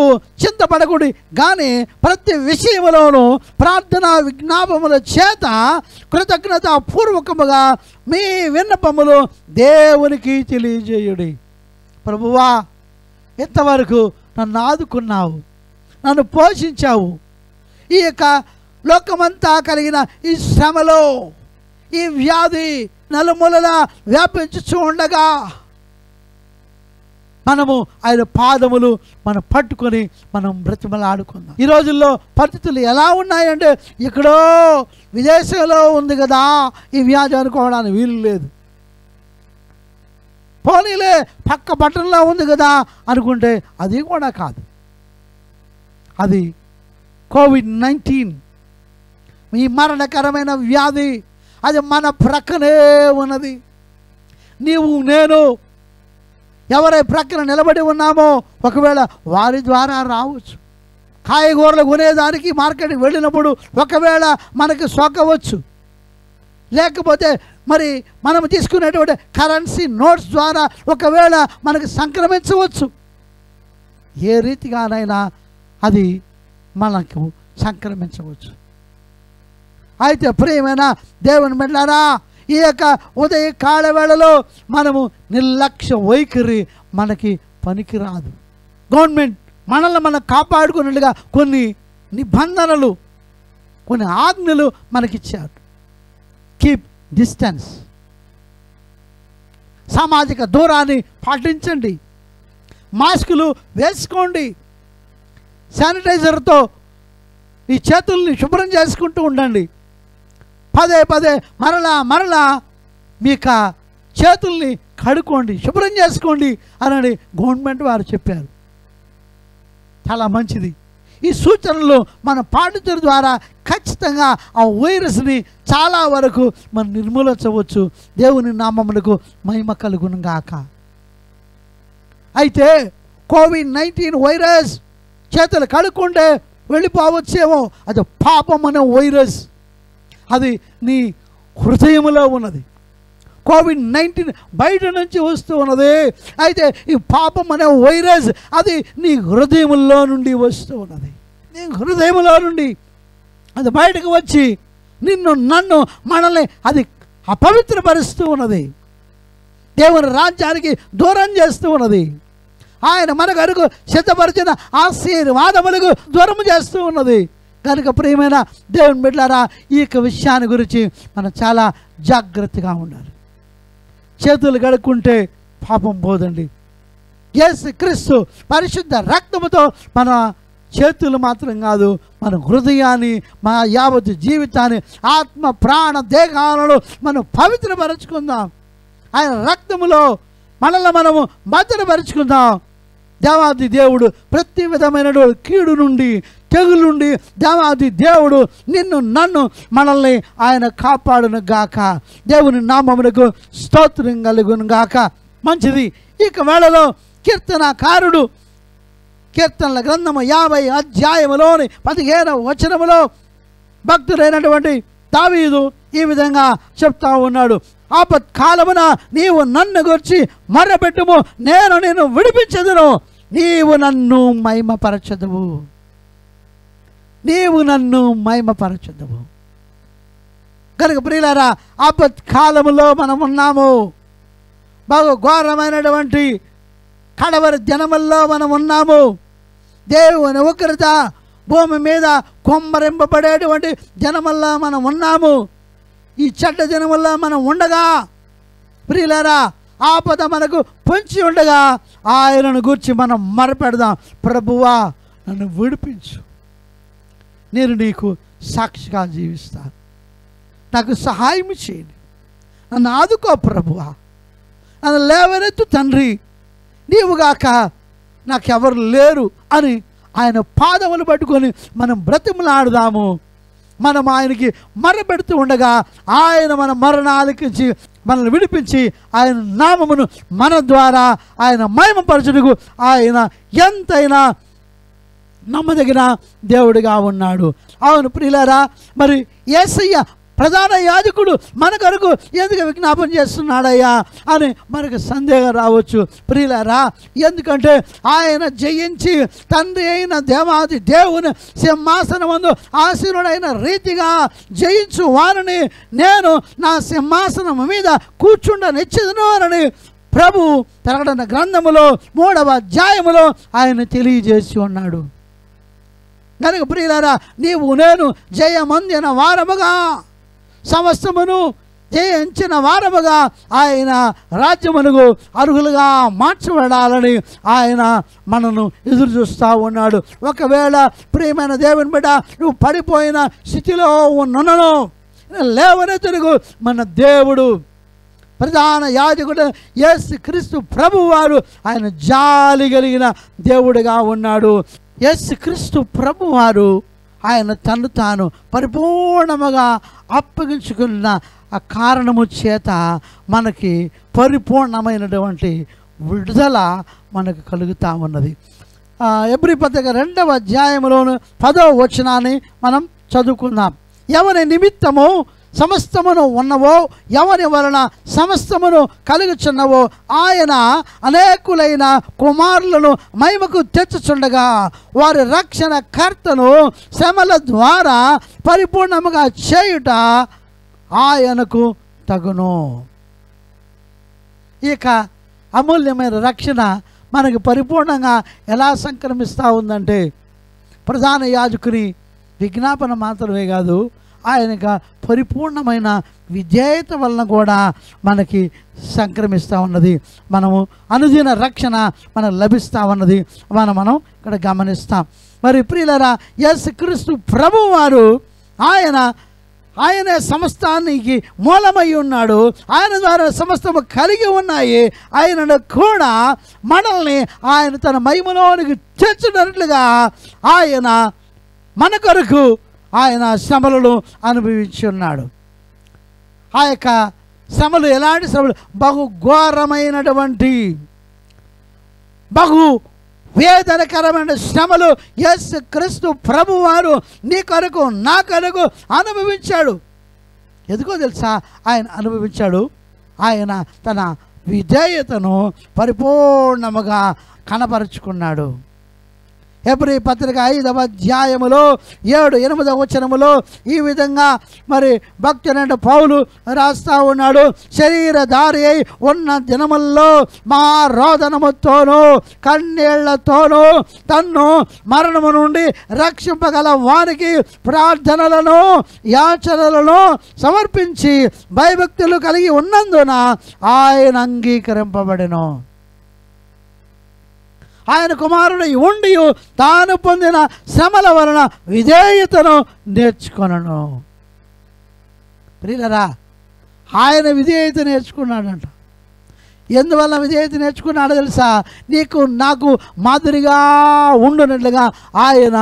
చింతపడకుడి. కానీ ప్రతి విషయంలోనూ ప్రార్థన విజ్ఞాపముల చేత కృతజ్ఞత పూర్వకముగా మీ విన్నపములు దేవునికి తెలియజేయుడి. ప్రభువా ఇంతవరకు నన్ను ఆదుకున్నావు నన్ను పోషించావు. ఈ యొక్క లోకమంతా కలిగిన ఈ శ్రమలో ఈ వ్యాధి నలుమూలలా వ్యాపించుచూ ఉండగా మనము ఆయన పాదములు మనం పట్టుకొని మనం బ్రతిమలాడుకుందాం. ఈ రోజుల్లో పరిస్థితులు ఎలా ఉన్నాయంటే ఇక్కడో విదేశంలో ఉంది కదా ఈ వ్యాధి అనుకోవడానికి వీలు లేదు. పోనీలే పక్క పట్టణంలో ఉంది కదా అనుకుంటే అది కూడా కాదు. అది కోవిడ్ నైన్టీన్. ఈ మరణకరమైన వ్యాధి అది మన ప్రక్కనే ఉన్నది. నీవు నేను ఎవరై ప్రక్కన నిలబడి ఉన్నామో ఒకవేళ వారి ద్వారా రావచ్చు. కాయగూరలు కొనేదానికి మార్కెట్కి వెళ్ళినప్పుడు ఒకవేళ మనకి సోకవచ్చు లేకపోతే మరి మనం తీసుకునేటువంటి కరెన్సీ నోట్స్ ద్వారా ఒకవేళ మనకి సంక్రమించవచ్చు. ఏ రీతిగానైనా అది మనకు సంక్రమించవచ్చు. అయితే ప్రియమైన దేవుని బిడ్డారా ఈ యొక్క ఉదయ కాలవేళలో మనము నిర్లక్ష్య వైఖరి మనకి పనికిరాదు. గవర్నమెంట్ మనల్ని మనం కాపాడుకున్నట్టుగా కొన్ని నిబంధనలు కొన్ని ఆజ్ఞలు మనకిచ్చారు. కీప్ డిస్టెన్స్ సామాజిక దూరాన్ని పాటించండి. మాస్కులు వేసుకోండి. శానిటైజర్తో ఈ చేతుల్ని శుభ్రం చేసుకుంటూ ఉండండి. పదే పదే మరలా మరలా మీ యొక్క చేతుల్ని కడుక్కోండి శుభ్రం చేసుకోండి అని గవర్నమెంట్ వారు చెప్పారు. చాలా మంచిది. ఈ సూచనలు మనం పాటించడం ద్వారా ఖచ్చితంగా ఆ వైరస్ని చాలా వరకు మనం నిర్మూలించవచ్చు. దేవుని నామములకు మహిమ కలుగును గాక. అయితే కోవిడ్ నైన్టీన్ వైరస్ చేతులు కడుక్కుంటే వెళ్ళిపోవచ్చేమో. అది పాపం అనే వైరస్. అది నీ హృదయంలో ఉన్నది. కోవిడ్ నైన్టీన్ బయట నుంచి వస్తూ ఉన్నది. అయితే ఈ పాపం అనే వైరస్ అది నీ హృదయంలో నుండి వస్తూ ఉన్నది. నీ హృదయంలో నుండి అది బయటకు వచ్చి నిన్ను నన్ను మనల్ని అది అపవిత్రపరుస్తూ ఉన్నది. దేవుని రాజ్యానికి దూరం చేస్తూ ఉన్నది. ఆయన మనకు అరుగు సిద్ధపరిచిన ఆశీర్వాదములకు దూరం చేస్తూ ఉన్నది. కనుక ప్రియమైన దేవుని బిడ్డారా ఈ యొక్క విషయాన్ని గురించి మనం చాలా జాగ్రత్తగా ఉండాలి. చేతులు గడుక్కుంటే పాపం పోదండి. ఎస్ క్రీస్తు పరిశుద్ధ రక్తముతో మన చేతులు మాత్రం కాదు మన హృదయాన్ని మన యావత్ జీవితాన్ని ఆత్మ ప్రాణ దేహాలను మనం పవిత్రపరచుకుందాం. ఆయన రక్తములో మనల్ని మనము భద్రపరుచుకుందాం. దేవాది దేవుడు ప్రతి విధమైన కీడు నుండి తెగులుండి దేవాది దేవుడు నిన్ను నన్ను మనల్ని ఆయన కాపాడును గాక. దేవుని నామమునకు స్తోత్రం కలుగును గాక. మంచిది. ఇక వేళలో కీర్తనకారుడు కీర్తనల గ్రంథము యాభై అధ్యాయములోని పదిహేను వచనములో భక్తుడైనటువంటి దావీదు ఈ విధంగా చెప్తా ఉన్నాడు. ఆపత్కాలమున నీవు నన్ను గురించి మర్రపెట్టుము నేను నిన్ను విడిపించదును. నీవు నన్ను మహిమపరచదువు. నీవు నన్ను మహిమపరచదువు. కనుక ప్రియులారా ఆపత్కాలములో మనం ఉన్నాము బహు ఘోరమైనటువంటి కడవరి జనముల్లో మనం ఉన్నాము దేవుని ఉగ్రత భూమి మీద కొమ్మరింపబడేటువంటి జనముల్లో మనం ఉన్నాము ఈ చెడ్డ జనముల్లో మనం ఉండగా ప్రియులారా ఆపద మనకు పొంచి ఉండగా ఆయనను గూర్చి మనం మరపెడదాం. ప్రభువా నన్ను విడిపించు. నేను నీకు సాక్షిగా జీవిస్తాను. నాకు సహాయం చేయండి. నన్ను ఆదుకో ప్రభువా. నన్ను లేవనెత్తు తండ్రి. నీవుగాక నాకెవరు లేరు అని ఆయన పాదములు పట్టుకొని మనం బ్రతిమలాడదాము. మనం ఆయనకి మరబెడుతూ ఉండగా ఆయన మన మరణాలకించి మనల్ని విడిపించి ఆయన నామమును మన ద్వారా ఆయన మయమపరచుటకు ఆయన ఎంతైనా నమ్మదగిన దేవుడిగా ఉన్నాడు. అవును ప్రియులారా మరి ఏసయ్య ప్రధాన యాజకుడు మన కొరకు ఎందుకు విజ్ఞాపన చేస్తున్నాడయ్యా అని మనకు సందేహం రావచ్చు. ప్రియులారా ఎందుకంటే ఆయన జయించి తండ్రి అయిన దేవాది దేవుని సింహాసనమందు ఆశీనుడైన రీతిగా జయించు వారిని నేను నా సింహాసనం మీద కూర్చుండనిచ్చదును అని ప్రభు ప్రకటన గ్రంథములో మూడవ అధ్యాయములో ఆయన తెలియజేసి ఉన్నాడు. కనుక ప్రియులారా నీవు నేను జయమందిన వారముగా సమస్తమును జయించిన వారముగా ఆయన రాజ్యమునకు అర్హులుగా మార్చబడాలని ఆయన మనను ఎదురు చూస్తూ ఉన్నాడు. ఒకవేళ ప్రియమైన దేవుని బిడ్డ నువ్వు పడిపోయిన స్థితిలో ఉన్నను లేవనెతుడుగు మన దేవుడు ప్రధాన యాజకుడు ఎస్ క్రీస్తు ప్రభువారు ఆయన జాలి కలిగిన దేవుడిగా ఉన్నాడు. ఎస్ క్రీస్తు ప్రభువారు ఆయన తను తాను పరిపూర్ణముగా అప్పగించుకున్న ఆ కారణము చేత మనకి పరిపూర్ణమైనటువంటి విడుదల మనకు కలుగుతూ ఉన్నది. ఎబ్రి పత్రిక రెండవ అధ్యాయంలోను పదవ వచనాన్ని మనం చదువుకుందాం. ఎవరి నిమిత్తము సమస్తమును ఉన్నవో ఎవరి వలన సమస్తమును కలుగుచున్నవో ఆయన అనేకులైన కుమారులను మహిమకు తెచ్చుచుండగా వారి రక్షణ కర్తను శ్రమల ద్వారా పరిపూర్ణముగా చేయుట ఆయనకు తగును. ఇక అమూల్యమైన రక్షణ మనకు పరిపూర్ణంగా ఎలా సంక్రమిస్తూ ఉందంటే ప్రధాన యాజకుని విజ్ఞాపన మాత్రమే కాదు ఆయనకు పరిపూర్ణమైన విధేయత వలన కూడా మనకి సంక్రమిస్తూ ఉన్నది. మనము అనుదిన రక్షణ మనకు లభిస్తూ ఉన్నది. మనం మనం ఇక్కడ గమనిస్తాం. మరి ప్రియులరా ఎస్ క్రీస్తు ప్రభువారు ఆయన ఆయనే సమస్తానికి మూలమై ఉన్నాడు. ఆయన ద్వారా సమస్తము కలిగి ఉన్నాయి. ఆయనను కూడా మనల్ని ఆయన తన మహిమలోనికి చేర్చినట్లుగా ఆయన మన కొరకు ఆయన శ్రమలను అనుభవించి ఉన్నాడు ఆ యొక్క శ్రమలు ఎలాంటి శ్రమలు? బహు ఘోరమైనటువంటి బహు వేదనకరమైన శ్రమలు ఎస్ క్రీస్తు ప్రభువారు నీ కొరకు నా కొరకు అనుభవించాడు. ఎందుకో తెలుసా? ఆయన అనుభవించాడు. ఆయన తన విధేయతను పరిపూర్ణముగా కనపరుచుకున్నాడు. ఎబ్రి పత్రిక ఐదవ అధ్యాయములో ఏడు ఎనిమిదవ వచనములో ఈ విధంగా మరి భక్తునైన పౌలు రాస్తా ఉన్నాడు. శరీరధారి అయి ఉన్న దినముల్లో మా రోదనముతోనూ కన్నీళ్ళతోనూ తన్ను మరణము నుండి రక్షింపగల వారికి ప్రార్థనలను యాచనలను సమర్పించి భయభక్తులు కలిగి ఉన్నందున ఆయన అంగీకరింపబడెను. ఆయన కుమారుడు ఉండి తాను పొందిన శ్రమల వలన విధేయతను నేర్చుకొనను. ప్రియులరా ఆయన విధేయత నేర్చుకున్నాడంట. ఎందువల్ల విధేయత నేర్చుకున్నాడో తెలుసా? నీకు నాకు మాదిరిగా ఉండునట్లుగా ఆయన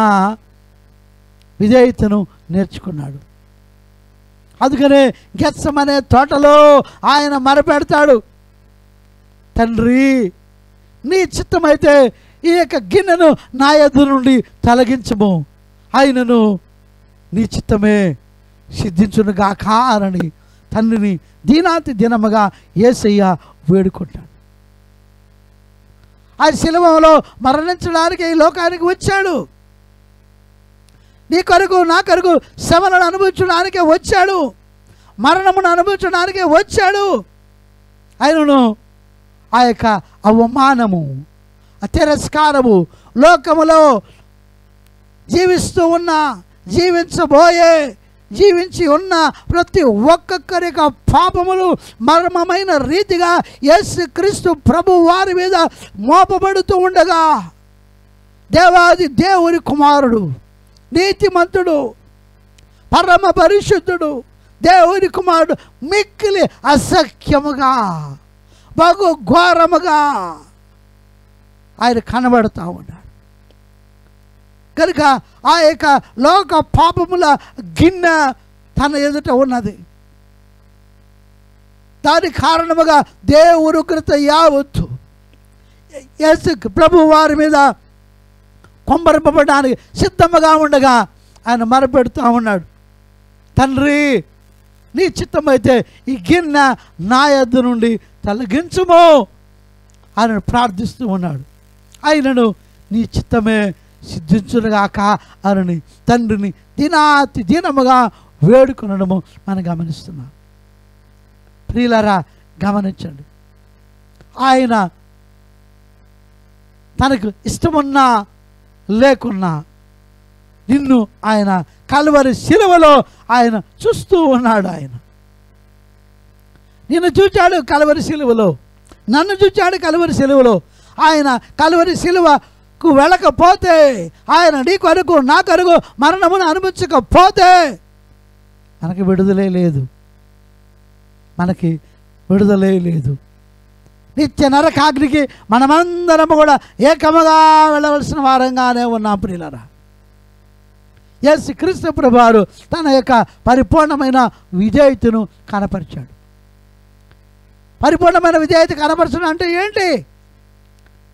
విధేయతను నేర్చుకున్నాడు. అందుకనే గెత్సమనే తోటలో ఆయన మరపెడతాడు. తండ్రి నీ చిత్తమైతే ఈ యొక్క గిన్నెను నా ఎదురు నుండి తొలగించము. ఆయనను నీ చిత్తమే సిద్ధించును గాకారని తండ్రిని దీనాతి దినముగా ఏసయ్య వేడుకుంటాడు. ఆ శిలవంలో మరణించడానికి ఈ లోకానికి వచ్చాడు. నీ కొరకు నా కొరకు శ్రమలను అనుభవించడానికే వచ్చాడు. మరణమును అనుభవించడానికే వచ్చాడు. ఆయనను ఆ యొక్క అవమానము ఆ తిరస్కారము లోకములో జీవిస్తూ ఉన్న జీవించబోయే జీవించి ఉన్న ప్రతి ఒక్కొక్కరి యొక్క పాపములు మర్మమైన రీతిగా యేసు క్రీస్తు ప్రభు వారి మీద మోపబడుతూ ఉండగా దేవాది దేవుని కుమారుడు నీతిమంతుడు పరమ పరిశుద్ధుడు దేవుని కుమారుడు మిక్కిలి అసఖ్యముగా బహు ఘోరముగా ఆయన కనబడుతూ ఉన్నాడు. కనుక ఆ యొక్క లోక పాపముల గిన్నె తన ఎదుట ఉన్నది. దాని కారణముగా దేవుడు కృత యావత్తు యేసు ప్రభు వారి మీద కొమ్మరింపబడడానికి సిద్ధముగా ఉండగా ఆయన మరపెడుతూ ఉన్నాడు. తండ్రి నీ చిత్తమైతే ఈ గిన్నె నా ఎద్దు నుండి తొలగించుము ఆయన ప్రార్థిస్తూ ఉన్నాడు. ఆయనను నీ చిత్తమే సిద్ధించునుగాక ఆయనని తండ్రిని దినాతి దీనముగా వేడుకొనడము మనం గమనిస్తున్నాం. ప్రియులరా గమనించండి. ఆయన తనకు ఇష్టమున్నా లేకున్నా నిన్ను ఆయన కలువరి శిలువలో ఆయన చూస్తూ ఉన్నాడు ఆయన. నిన్ను చూచాడు కలువరి శిలువలో నన్ను చూచాడు కలువరి శిలువలో ఆయన కలువరి శిలువకు వెళ్ళకపోతే ఆయన నీ కొరకు నా కొరకు మరణమును అనుభవించకపోతే మనకి విడుదలే లేదు. మనకి విడుదలే లేదు. నిత్య నరకాగ్నికి మనమందరము కూడా ఏకముగా వెళ్ళవలసిన వారంగానే ఉన్నాం ప్రియులరా. ఎస్ క్రీస్తు ప్రభువారు తన యొక్క పరిపూర్ణమైన విధేయతను కనపరిచాడు. పరిపూర్ణమైన విధేయత కనపరచడం అంటే ఏంటి?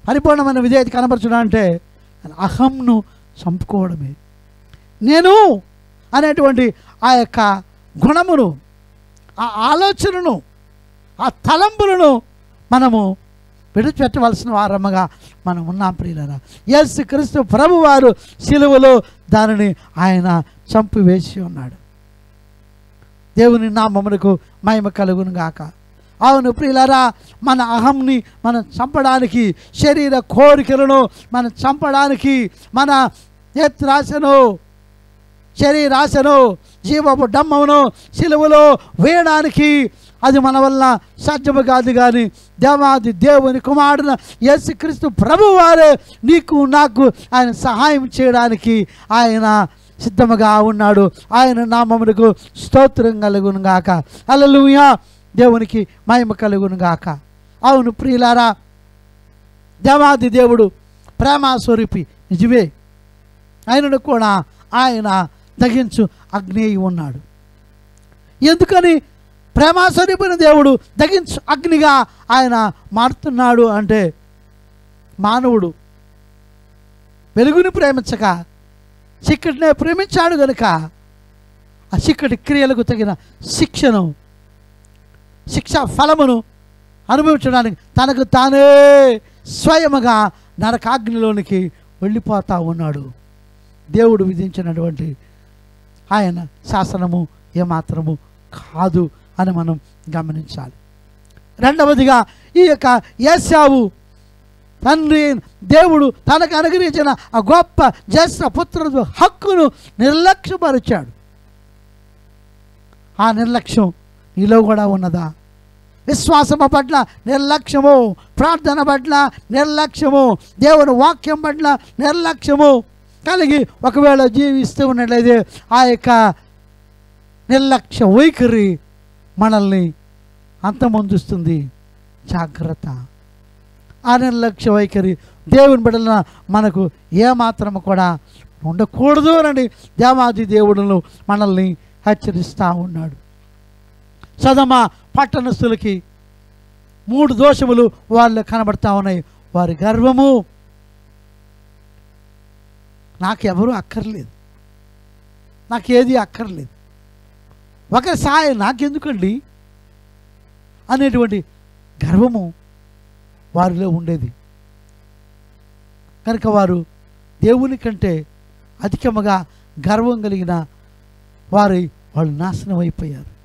పరిపూర్ణమైన విధేయత కనపరచడం అంటే అహంను చంపుకోవడమే. నేను అనేటువంటి ఆ యొక్క గుణమును ఆ ఆలోచనను ఆ తలంపులను మనము విడిచిపెట్టవలసిన వారమ్మగా మనం ఉన్నాం ప్రియులరా. ఎస్ క్రీస్తు ప్రభువారు సిలువలో దానిని ఆయన చంపివేసి ఉన్నాడు. దేవుని నామమునకు మహిమ కలుగును గాక అవును ప్రియులరా మన అహంని మనం చంపడానికి శరీర కోరికలను మనం చంపడానికి మన నేత్రాశను శరీరాశను జీవపు డమ్మమును సిలువలో వేయడానికి అది మన వల్ల సాధ్యము కాదు కానీ దేవాది దేవుని కుమారుడు యేసుక్రీస్తు ప్రభువారే నీకు నాకు ఆయన సహాయం చేయడానికి ఆయన సిద్ధముగా ఉన్నాడు. ఆయన నామమునకు స్తోత్రం కలుగును గాక. అలలుయా దేవునికి మహిమ కలుగును గాక అవును ప్రియులారా దేవాది దేవుడు ప్రేమాస్వరూపి నిజమే. ఆయనను కూడా ఆయన దగించు అగ్నేయి ఉన్నాడు. ఎందుకని ప్రేమాస్వరూపిన దేవుడు దగించు అగ్నిగా ఆయన మారుతున్నాడు అంటే మానవుడు వెలుగుని ప్రేమించక చిక్కటినే ప్రేమించాడు గనుక ఆ చిక్కటి క్రియలకు తగిన శిక్షను శిక్ష ఫలమును అనుభవించడానికి తనకు తానే స్వయముగా నరకాగ్నిలోనికి వెళ్ళిపోతా ఉన్నాడు. దేవుడు విధించినటువంటి ఆయన శాసనము ఏమాత్రము కాదు అని మనం గమనించాలి. రెండవదిగా ఈ యొక్క ఏసావు తండ్రి దేవుడు తనకు అనుగ్రహించిన ఆ గొప్ప జ్యేష్ఠ పుత్రుడు హక్కును నిర్లక్ష్యపరిచాడు. ఆ నిర్లక్ష్యం నీలో కూడా ఉన్నదా? విశ్వాసము పట్ల నిర్లక్ష్యము ప్రార్థన పట్ల నిర్లక్ష్యము దేవుని వాక్యం పట్ల నిర్లక్ష్యము కలిగి ఒకవేళ జీవిస్తూ ఉన్నట్లయితే ఆ యొక్క నిర్లక్ష్య వైఖరి మనల్ని అంతమొందుస్తుంది. జాగ్రత్త. ఆ నిర్లక్ష్య వైఖరి దేవుని బిడ్డల మనకు ఏమాత్రము కూడా ఉండకూడదు అని దేవాది దేవుడును మనల్ని హెచ్చరిస్తూ ఉన్నాడు. సదమ పట్టణస్థులకి మూడు దోషములు వాళ్ళు కనబడతా ఉన్నాయి. వారి గర్వము నాకెవరూ అక్కర్లేదు. నాకేది అక్కర్లేదు. ఒకరి సహాయం నాకెందుకండి? అనేటువంటి గర్వము వారిలో ఉండేది. కనుక వారు దేవుని కంటే అధికముగా గర్వం కలిగిన వారి వాళ్ళు నాశనం అయిపోయారు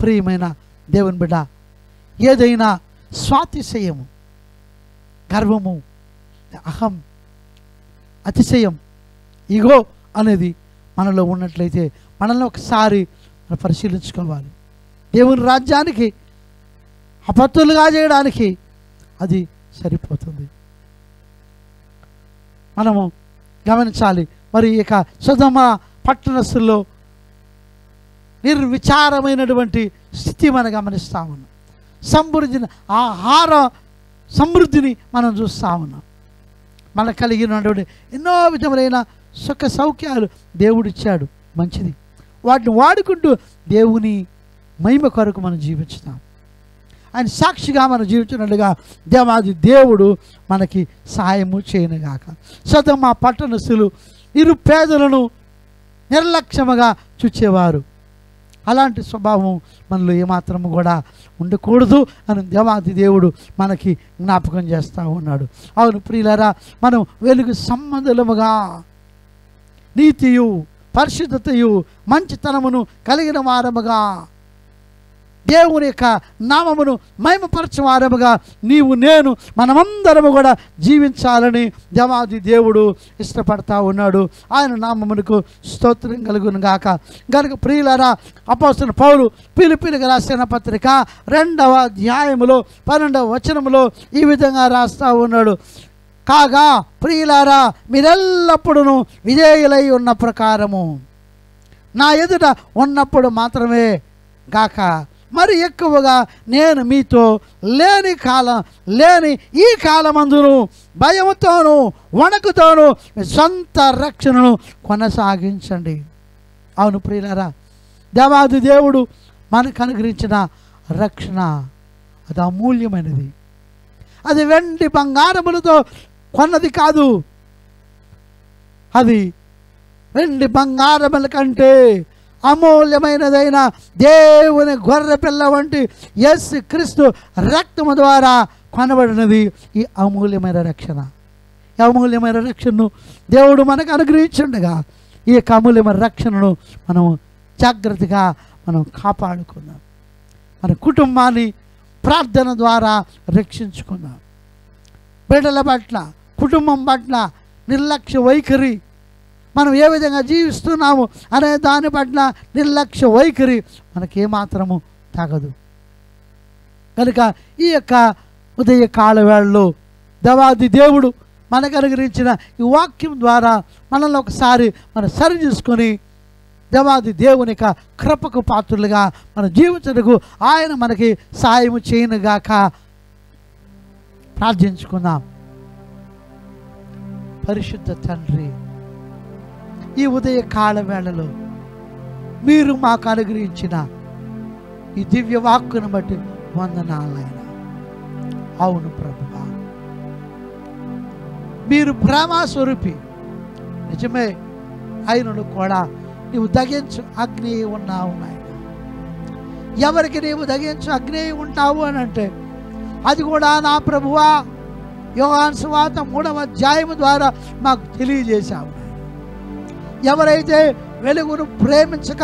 ప్రియమైన దేవుని బిడ్డ ఏదైనా స్వాతిశయము గర్వము అహం అతిశయం ఇగో అనేది మనలో ఉన్నట్లయితే మనల్ని ఒకసారి మనం పరిశీలించుకోవాలి. దేవుని రాజ్యానికి అపత్తులుగా చేయడానికి అది సరిపోతుంది. మనము గమనించాలి. మరి ఇక సుధమ పట్టణస్తుల్లో నిర్విచారమైనటువంటి స్థితి మనం గమనిస్తా ఉన్నాం. సమృద్ధిని ఆహార సమృద్ధిని మనం చూస్తూ ఉన్నాం. మనకు కలిగినటువంటి ఎన్నో విధములైన సుఖ సౌఖ్యాలు దేవుడిచ్చాడు మంచిది. వాటిని వాడుకుంటూ దేవుని మహిమ కొరకు మనం జీవించుతాం. ఆయన సాక్షిగా మనం జీవించినట్లుగా దేవాది దేవుడు మనకి సహాయము చేయనుగాక. సొంత మా పట్టణస్థులు పేదలను నిర్లక్ష్యముగా చూచేవారు. అలాంటి స్వభావం మనలో ఏమాత్రము కూడా ఉండకూడదు అని దేవాది దేవుడు మనకి జ్ఞాపకం చేస్తూ ఉన్నాడు. అవును ప్రియులరా మనం వెలుగు సంబంధులముగా నీతియు పరిశుద్ధతయు మంచితనమును కలిగిన వారముగా దేవుని యొక్క నామమును మహిమపరచవారముగా నీవు నేను మనమందరము కూడా జీవించాలని దేవాది దేవుడు ఇష్టపడతా ఉన్నాడు. ఆయన నామమునకు స్తోత్రం కలుగును గాక. గనుక ప్రియులరా అపోసిన పౌలు పిలిపిలిగా రాసిన పత్రిక రెండవ అధ్యాయములో పన్నెండవ వచనములో ఈ విధంగా రాస్తా ఉన్నాడు. కాగా ప్రియులారా మీరెల్లప్పుడూ విధేయులై ఉన్న ప్రకారము. నా ఎదుట ఉన్నప్పుడు మాత్రమే గాక. మరి ఎక్కువగా నేను మీతో లేని కాలం లేని ఈ కాలమందును భయముతోను వణకుతోను సొంత రక్షణను కొనసాగించండి. అవును ప్రియులరా దేవాది దేవుడు మనకు అనుగ్రహించిన రక్షణ అది అమూల్యమైనది. అది వెండి బంగారములతో కొన్నది కాదు. అది వెండి బంగారముల కంటే అమూల్యమైనదైన దేవుని గొర్రె పిల్ల వంటి ఎస్ క్రీస్తు రక్తము ద్వారా కొనబడినది ఈ అమూల్యమైన రక్షణ. ఈ అమూల్యమైన రక్షణను దేవుడు మనకు అనుగ్రహించుండగా ఈ యొక్క అమూల్యమైన రక్షణను మనం జాగ్రత్తగా మనం కాపాడుకుందాం. మన కుటుంబాన్ని ప్రార్థన ద్వారా రక్షించుకుందాం. బిడ్డల పట్ల కుటుంబం పట్ల నిర్లక్ష్య వైఖరి మనం ఏ విధంగా జీవిస్తున్నాము అనే దాని పట్ల నిర్లక్ష్య వైఖరి మనకి ఏమాత్రము తగదు. కనుక ఈ యొక్క ఉదయ కాలవేళలో దవాది దేవుడు మనకు అనుగ్రహించిన ఈ వాక్యం ద్వారా మనల్ని ఒకసారి మనం సరి చేసుకొని దేవాది దేవుని యొక్క కృపకు పాత్రులుగా మన జీవించటకు ఆయన మనకి సాయం చేయనుగాక ప్రార్థించుకుందాం. పరిశుద్ధ తండ్రి ఈ ఉదయ కాల వేళలో మీరు మాకు అనుగ్రహించిన ఈ దివ్య వాక్కును బట్టి వందనాలైన. అవును ప్రభువా. మీరు ప్రేమ స్వరూపి నిజమే అయినను కూడా నీవు దగించు అగ్ని ఉన్నావు నాయన. ఎవరికి నీవు దగించు అగ్ని ఉంటావు అని అంటే అది కూడా నా ప్రభువా. యోగాన్ సువాత మూడవ అధ్యాయం ద్వారా మాకు తెలియజేశావు. నాయన. ఎవరైతే వెలుగును ప్రేమించక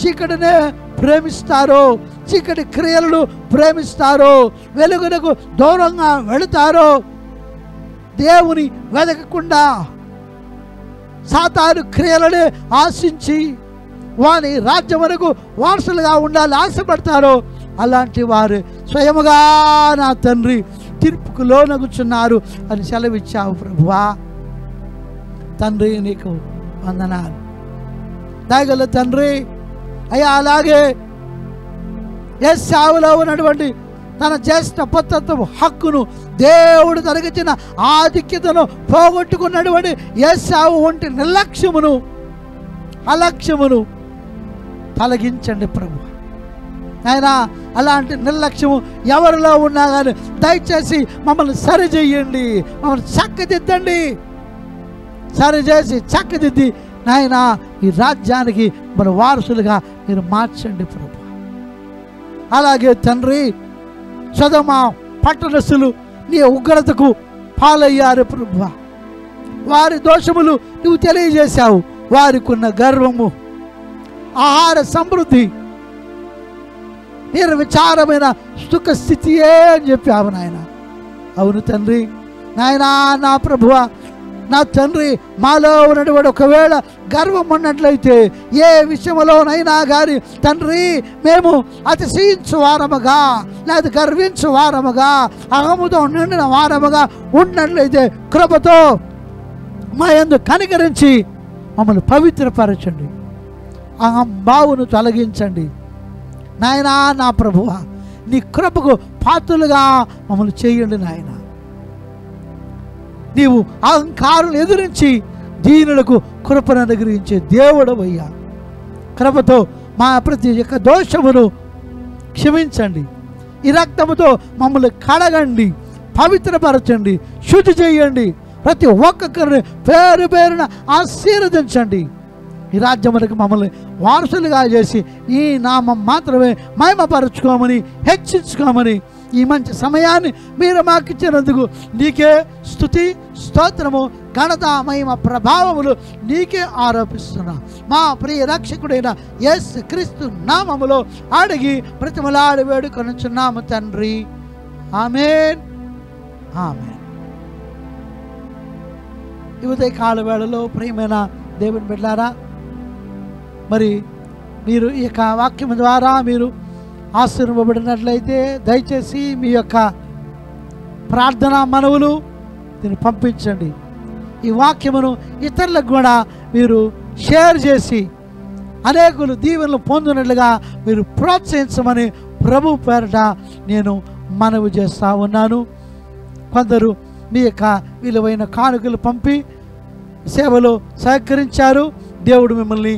చీకటినే ప్రేమిస్తారో చీకటి క్రియలను ప్రేమిస్తారో వెలుగునకు దూరంగా వెళుతారో దేవుని వెదకకుండా సాతాను క్రియలను ఆశించి వాని రాజ్యమునకు వారసులుగా ఉండాలి ఆశపడతారో అలాంటి వారు స్వయముగా నా తండ్రి తీర్పుకు లోనగుచున్నారు అని సెలవిచ్చావు ప్రభువా. తండ్రి నీకు వందనాలు. దయగల తండ్రి అయ్యా అలాగే ఎస్ సావులో ఉన్నటువంటి తన జ్యేష్ఠ పుత్రత్వ హక్కును దేవుడు తొలగించిన ఆధిక్యతను పోగొట్టుకున్నటువంటి సావు వంటి నిర్లక్ష్యమును అలక్ష్యమును తొలగించండి ప్రభు. ఆయన అలాంటి నిర్లక్ష్యము ఎవరిలో ఉన్నా కానీ దయచేసి మమ్మల్ని సరిచేయండి మమ్మల్ని చక్కదిద్దండి. సరిచేసి చక్కదిద్ది. నాయన ఈ రాజ్యానికి మన వారసులుగా మీరు మార్చండి ప్రభు. అలాగే తండ్రి సదమ పట్టణస్థులు నీ ఉగ్రతకు పాలయ్యారు ప్రభు. వారి దోషములు నువ్వు తెలియజేశావు. వారికి ఉన్న గర్వము ఆహార సమృద్ధి నిర్విచారమైన సుఖ స్థితియే అని చెప్పావు నాయన. అవును తండ్రి. నాయనా నా ప్రభువ నా తండ్రి మాలో ఉన్నటువంటి ఒకవేళ గర్వం ఉన్నట్లయితే ఏ విషయంలోనైనా కానీ తండ్రి మేము అతిశయించు వారముగా లేదా గర్వించు వారముగా అహముతో నిండిన వారముగా ఉన్నట్లయితే కృపతో మా ఎందు కనికరించి మమ్మల్ని పవిత్రపరచండి. అహం బావును తొలగించండి. నాయనా నా ప్రభువ నీ కృపకు పాత్రలుగా మమ్మల్ని చేయండి నాయన. నీవు అహంకారం ఎదిరించి దీనులకు కృపను అనుగ్రహించే దేవుడు అయ్యా కృపతో మా ప్రతి యొక్క దోషమును క్షమించండి. ఈ రక్తముతో మమ్మల్ని కడగండి పవిత్రపరచండి శుద్ధి చేయండి. ప్రతి ఒక్కొక్కరిని పేరు పేరున ఆశీర్వదించండి. ఈ రాజ్యములకు మమ్మల్ని వారసులుగా చేసి ఈ నామం మాత్రమే మహిమపరచుకోమని హెచ్చించుకోమని ఈ మంచి సమయాన్ని మీరు మాకు ఇచ్చినందుకు నీకే స్థుతి స్తోత్రము ఘనత మహిమ ప్రభావములు నీకే ఆరోపిస్తున్నా. మా ప్రియ రక్షకుడైన ఎస్ క్రీస్తు నామములో అడిగి ప్రతిమలాడి వేడుకొనుచున్నాము తండ్రి. ఆమెన్. ఆమెన్. ఈ కాల వేళలో ప్రియమైన దేవుని బిడ్డారా మరి మీరు ఈ యొక్క వాక్యం ద్వారా మీరు ఆశీర్వబడినట్లయితే దయచేసి మీ యొక్క ప్రార్థనా మనవులు దీన్ని పంపించండి. ఈ వాక్యమును ఇతరులకు కూడా మీరు షేర్ చేసి అనేకులు దీవెనలు పొందినట్లుగా మీరు ప్రోత్సహించమని ప్రభు పేరట నేను మనవి చేస్తూ ఉన్నాను. కొందరు మీ యొక్క విలువైన కానుకలు పంపి సేవలో సహకరించారు. దేవుడు మిమ్మల్ని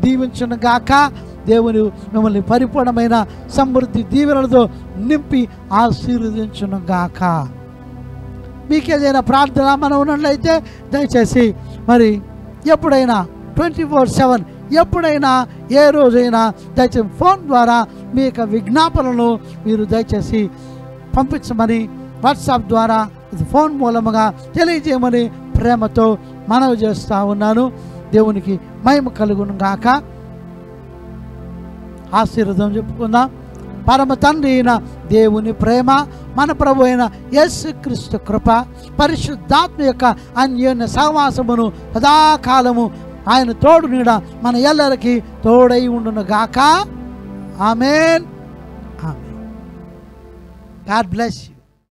దీవించును గాక. దేవుని మిమ్మల్ని పరిపూర్ణమైన సమృద్ధి దీవెనలతో నింపి ఆశీర్వదించును గాక. మీకు ఏదైనా ప్రార్థన మనం ఉన్నట్లయితే దయచేసి మరి ఎప్పుడైనా ట్వంటీ ఫోర్ సెవెన్ ఎప్పుడైనా ఏ రోజైనా దయచేసి ఫోన్ ద్వారా మీ యొక్క విజ్ఞాపనలను మీరు దయచేసి పంపించమని వాట్సాప్ ద్వారా ఫోన్ మూలముగా తెలియజేయమని ప్రేమతో మనవి చేస్తూ ఉన్నాను. దేవునికి మహిమ కలుగును గాక. ఆశీర్వదం చెప్పుకుందాం. పరమ తండ్రి అయిన దేవుని ప్రేమ మన ప్రభు అయిన యేసుక్రీస్తు కృప పరిశుద్ధాత్మ యొక్క అన్యోన్య సహవాసమును సదాకాలము ఆయన తోడు నీడ మన ఎల్లరికి తోడై ఉండును గాక ఆమెన్. ఆమెన్. God bless you.